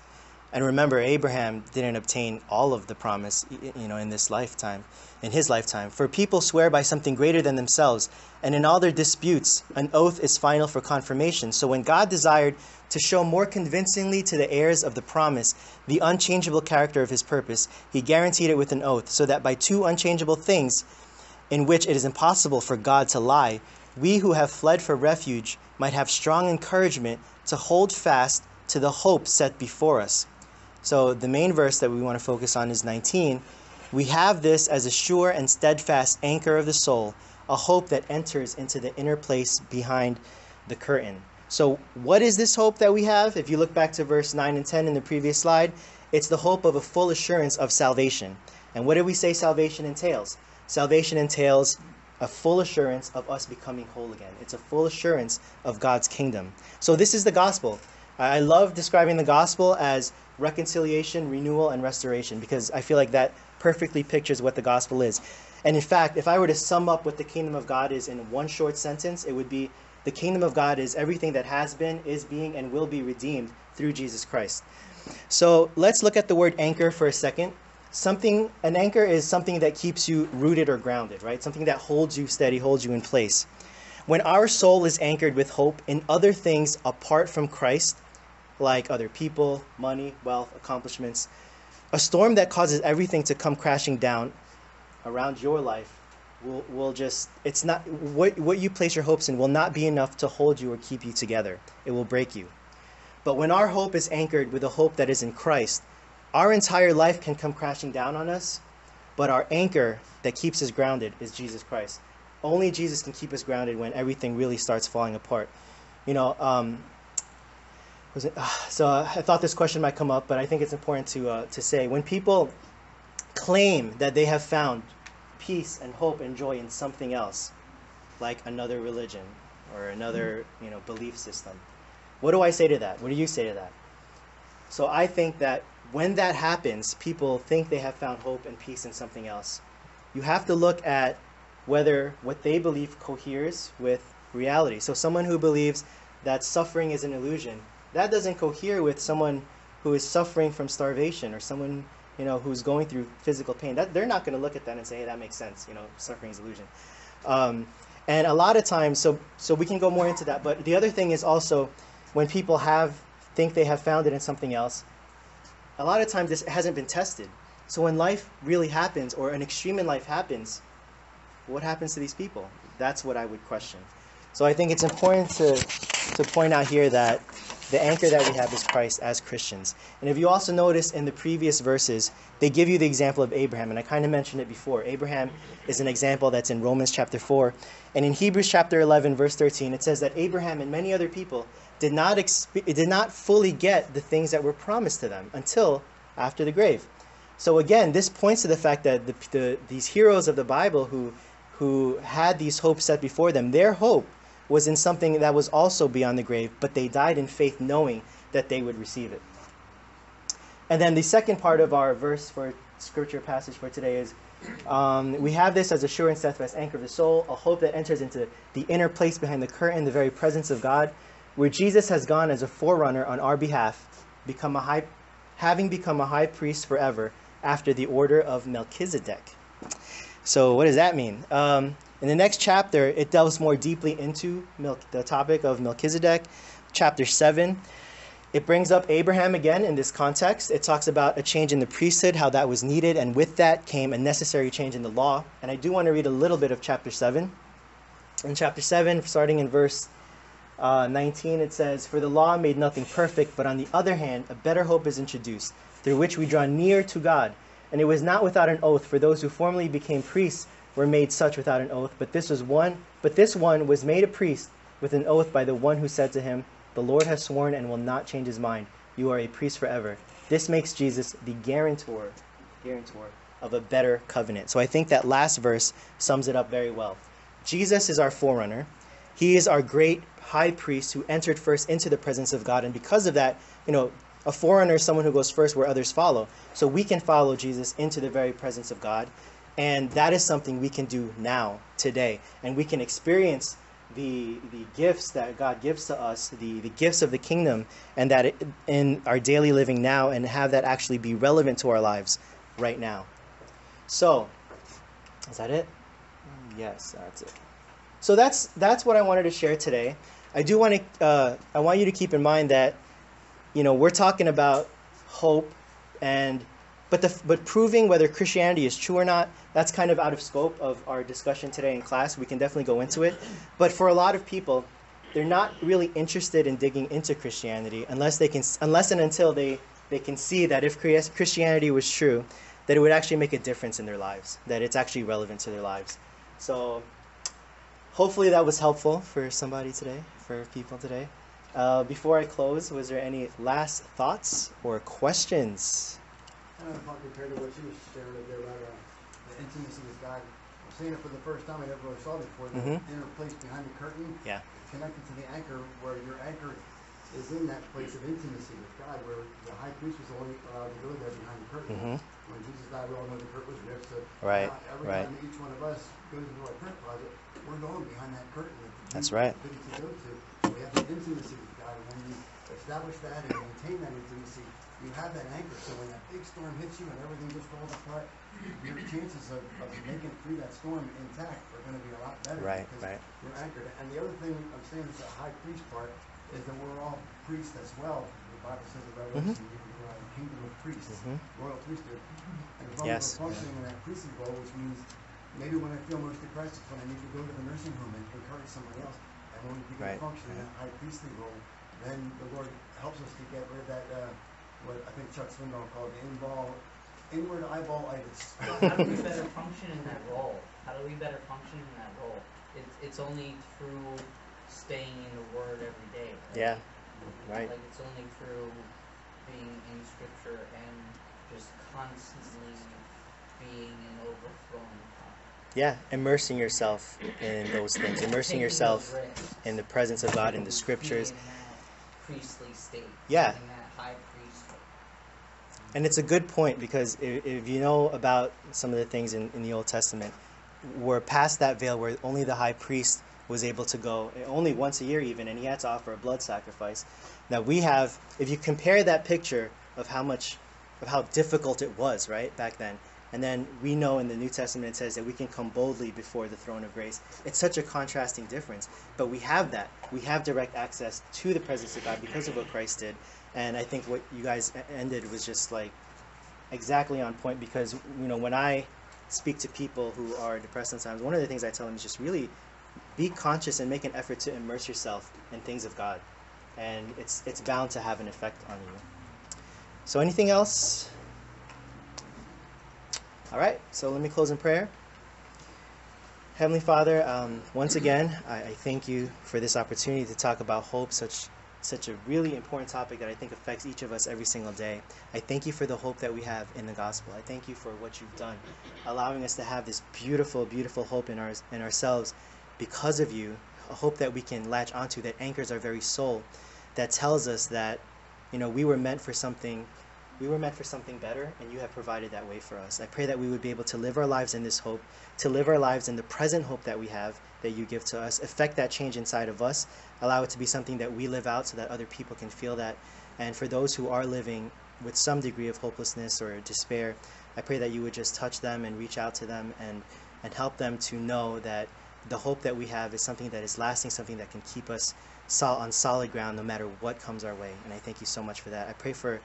And remember, Abraham didn't obtain all of the promise, you know, in this lifetime, in his lifetime. For people swear by something greater than themselves, and in all their disputes, an oath is final for confirmation. So when God desired to show more convincingly to the heirs of the promise the unchangeable character of his purpose, he guaranteed it with an oath, so that by two unchangeable things, in which it is impossible for God to lie, we who have fled for refuge might have strong encouragement to hold fast to the hope set before us. So, the main verse that we want to focus on is 19. We have this as a sure and steadfast anchor of the soul, a hope that enters into the inner place behind the curtain. So, what is this hope that we have? If you look back to verse 9 and 10 in the previous slide, it's the hope of a full assurance of salvation. And what did we say salvation entails? Salvation entails a full assurance of us becoming whole again. It's a full assurance of God's kingdom. So, this is the gospel. I love describing the gospel as reconciliation, renewal, and restoration because I feel like that perfectly pictures what the gospel is. And in fact, if I were to sum up what the kingdom of God is in one short sentence, it would be the kingdom of God is everything that has been, is being, and will be redeemed through Jesus Christ. So, let's look at the word anchor for a second something an anchor is something that keeps you rooted or grounded right something that holds you steady holds you in place when our soul is anchored with hope in other things apart from christ like other people money wealth accomplishments a storm that causes everything to come crashing down around your life will, will just it's not what, what you place your hopes in will not be enough to hold you or keep you together it will break you but when our hope is anchored with a hope that is in christ our entire life can come crashing down on us, but our anchor that keeps us grounded is Jesus Christ. Only Jesus can keep us grounded when everything really starts falling apart. You know, um, was it, uh, so I thought this question might come up, but I think it's important to, uh, to say when people claim that they have found peace and hope and joy in something else, like another religion or another you know belief system, what do I say to that? What do you say to that? So I think that when that happens, people think they have found hope and peace in something else. You have to look at whether what they believe coheres with reality. So, someone who believes that suffering is an illusion, that doesn't cohere with someone who is suffering from starvation or someone you know who's going through physical pain. That they're not going to look at that and say, "Hey, that makes sense." You know, suffering is illusion. Um, and a lot of times, so so we can go more into that. But the other thing is also when people have think they have found it in something else, a lot of times this hasn't been tested. So when life really happens or an extreme in life happens, what happens to these people? That's what I would question. So I think it's important to, to point out here that the anchor that we have is Christ as Christians. And if you also notice in the previous verses, they give you the example of Abraham, and I kind of mentioned it before. Abraham is an example that's in Romans chapter 4. And in Hebrews chapter 11, verse 13, it says that Abraham and many other people did not exp- did not fully get the things that were promised to them until after the grave. So again, this points to the fact that the, the, these heroes of the Bible who who had these hopes set before them, their hope was in something that was also beyond the grave, but they died in faith knowing that they would receive it. And then the second part of our verse for scripture passage for today is um, we have this as assurance steadfast anchor of the soul, a hope that enters into the inner place behind the curtain, the very presence of God, where Jesus has gone as a forerunner on our behalf, become a high, having become a high priest forever after the order of Melchizedek. So, what does that mean? Um, in the next chapter, it delves more deeply into Mel- the topic of Melchizedek. Chapter 7, it brings up Abraham again in this context. It talks about a change in the priesthood, how that was needed, and with that came a necessary change in the law. And I do want to read a little bit of chapter 7. In chapter 7, starting in verse uh, 19, it says, For the law made nothing perfect, but on the other hand, a better hope is introduced, through which we draw near to God. And it was not without an oath, for those who formerly became priests were made such without an oath, but this was one but this one was made a priest with an oath by the one who said to him, The Lord has sworn and will not change his mind. You are a priest forever. This makes Jesus the guarantor, guarantor of a better covenant. So I think that last verse sums it up very well. Jesus is our forerunner. He is our great high priest who entered first into the presence of God, and because of that, you know, a forerunner is someone who goes first where others follow. So we can follow Jesus into the very presence of God. And that is something we can do now, today. And we can experience the, the gifts that God gives to us, the, the gifts of the kingdom, and that it, in our daily living now, and have that actually be relevant to our lives right now. So, is that it? Yes, that's it. So that's that's what I wanted to share today. I do want to uh, I want you to keep in mind that you know we're talking about hope and but the but proving whether Christianity is true or not that's kind of out of scope of our discussion today in class. We can definitely go into it, but for a lot of people, they're not really interested in digging into Christianity unless they can unless and until they they can see that if Christianity was true, that it would actually make a difference in their lives, that it's actually relevant to their lives. So hopefully that was helpful for somebody today, for people today. Uh, before I close, was there any last thoughts or questions? kind of thought compared to what you sharing there the intimacy with God. I'm seeing it for the first time I never really saw it before. The Mhm. inner place behind the curtain, Yeah. connected to the anchor, where your anchor is in that place of intimacy with God, where the high priest was only allowed to go there behind the curtain. Mhm. When Jesus died, we all know the curtain was ripped. So Right, now every right. time each one of us goes into our prayer closet, we're going behind that curtain. that That's right. to go to. So we have the intimacy with God, and when you establish that and maintain that intimacy, you have that anchor. So when that big storm hits you and everything just falls apart, your chances of, of making it through that storm intact are going to be a lot better. Right, because right. You're anchored. And the other thing I'm saying is the high priest part is that we're all priests as well. The Bible says in Revelation, Mhm. you're a kingdom of priests, Mhm. royal priesthood. And as long Yes, as we're functioning in that priestly role, which means maybe when I feel most depressed, it's when I need to go to the nursing home and encourage somebody else. And when we begin Right, to function in that high priestly role, then the Lord helps us to get rid of that, uh, what I think Chuck Swindoll called the inball, inward eyeball-itis. How do we better function in that role? How do we better function in that role? It's it's only through staying in the Word every day. Right? Yeah, right. Like it's only through being in Scripture and just constantly being in overflowing power. Yeah, immersing yourself in those things, immersing yourself in the presence of God in the scriptures. In priestly state. Yeah. In that high priesthood. And it's a good point because if, if you know about some of the things in, in the Old Testament, we're past that veil where only the high priest was able to go, eh, only once a year even, and he had to offer a blood sacrifice. Now we have, if you compare that picture of how much, of how difficult it was, right, back then, and then we know in the New Testament it says that we can come boldly before the throne of grace. It's such a contrasting difference. But we have that. We have direct access to the presence of God because of what Christ did. And I think what you guys ended was just like exactly on point because, you know, when I speak to people who are depressed sometimes, one of the things I tell them is just really be conscious and make an effort to immerse yourself in things of God. And it's, it's bound to have an effect on you. So, anything else? All right, so let me close in prayer. Heavenly Father, um, once again, I, I thank you for this opportunity to talk about hope, such such a really important topic that I think affects each of us every single day. I thank you for the hope that we have in the gospel. I thank you for what you've done, allowing us to have this beautiful, beautiful hope in, our, in ourselves because of you, a hope that we can latch onto that anchors our very soul, that tells us that, you know, we were meant for something we were meant for something better, and you have provided that way for us. I pray that we would be able to live our lives in this hope, to live our lives in the present hope that we have, that you give to us, affect that change inside of us, allow it to be something that we live out so that other people can feel that. And for those who are living with some degree of hopelessness or despair, I pray that you would just touch them and reach out to them and, and help them to know that the hope that we have is something that is lasting, something that can keep us sol- on solid ground no matter what comes our way. And I thank you so much for that. I pray for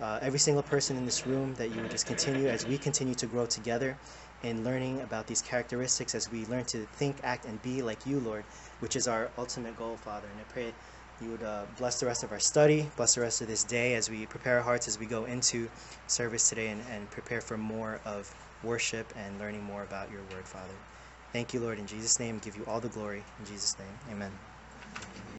uh, every single person in this room that you would just continue as we continue to grow together in learning about these characteristics as we learn to think, act, and be like you, Lord, which is our ultimate goal, Father. And I pray you would uh, bless the rest of our study, bless the rest of this day as we prepare our hearts as we go into service today and, and prepare for more of worship and learning more about your word, Father. Thank you, Lord. In Jesus' name, give you all the glory. In Jesus' name, amen.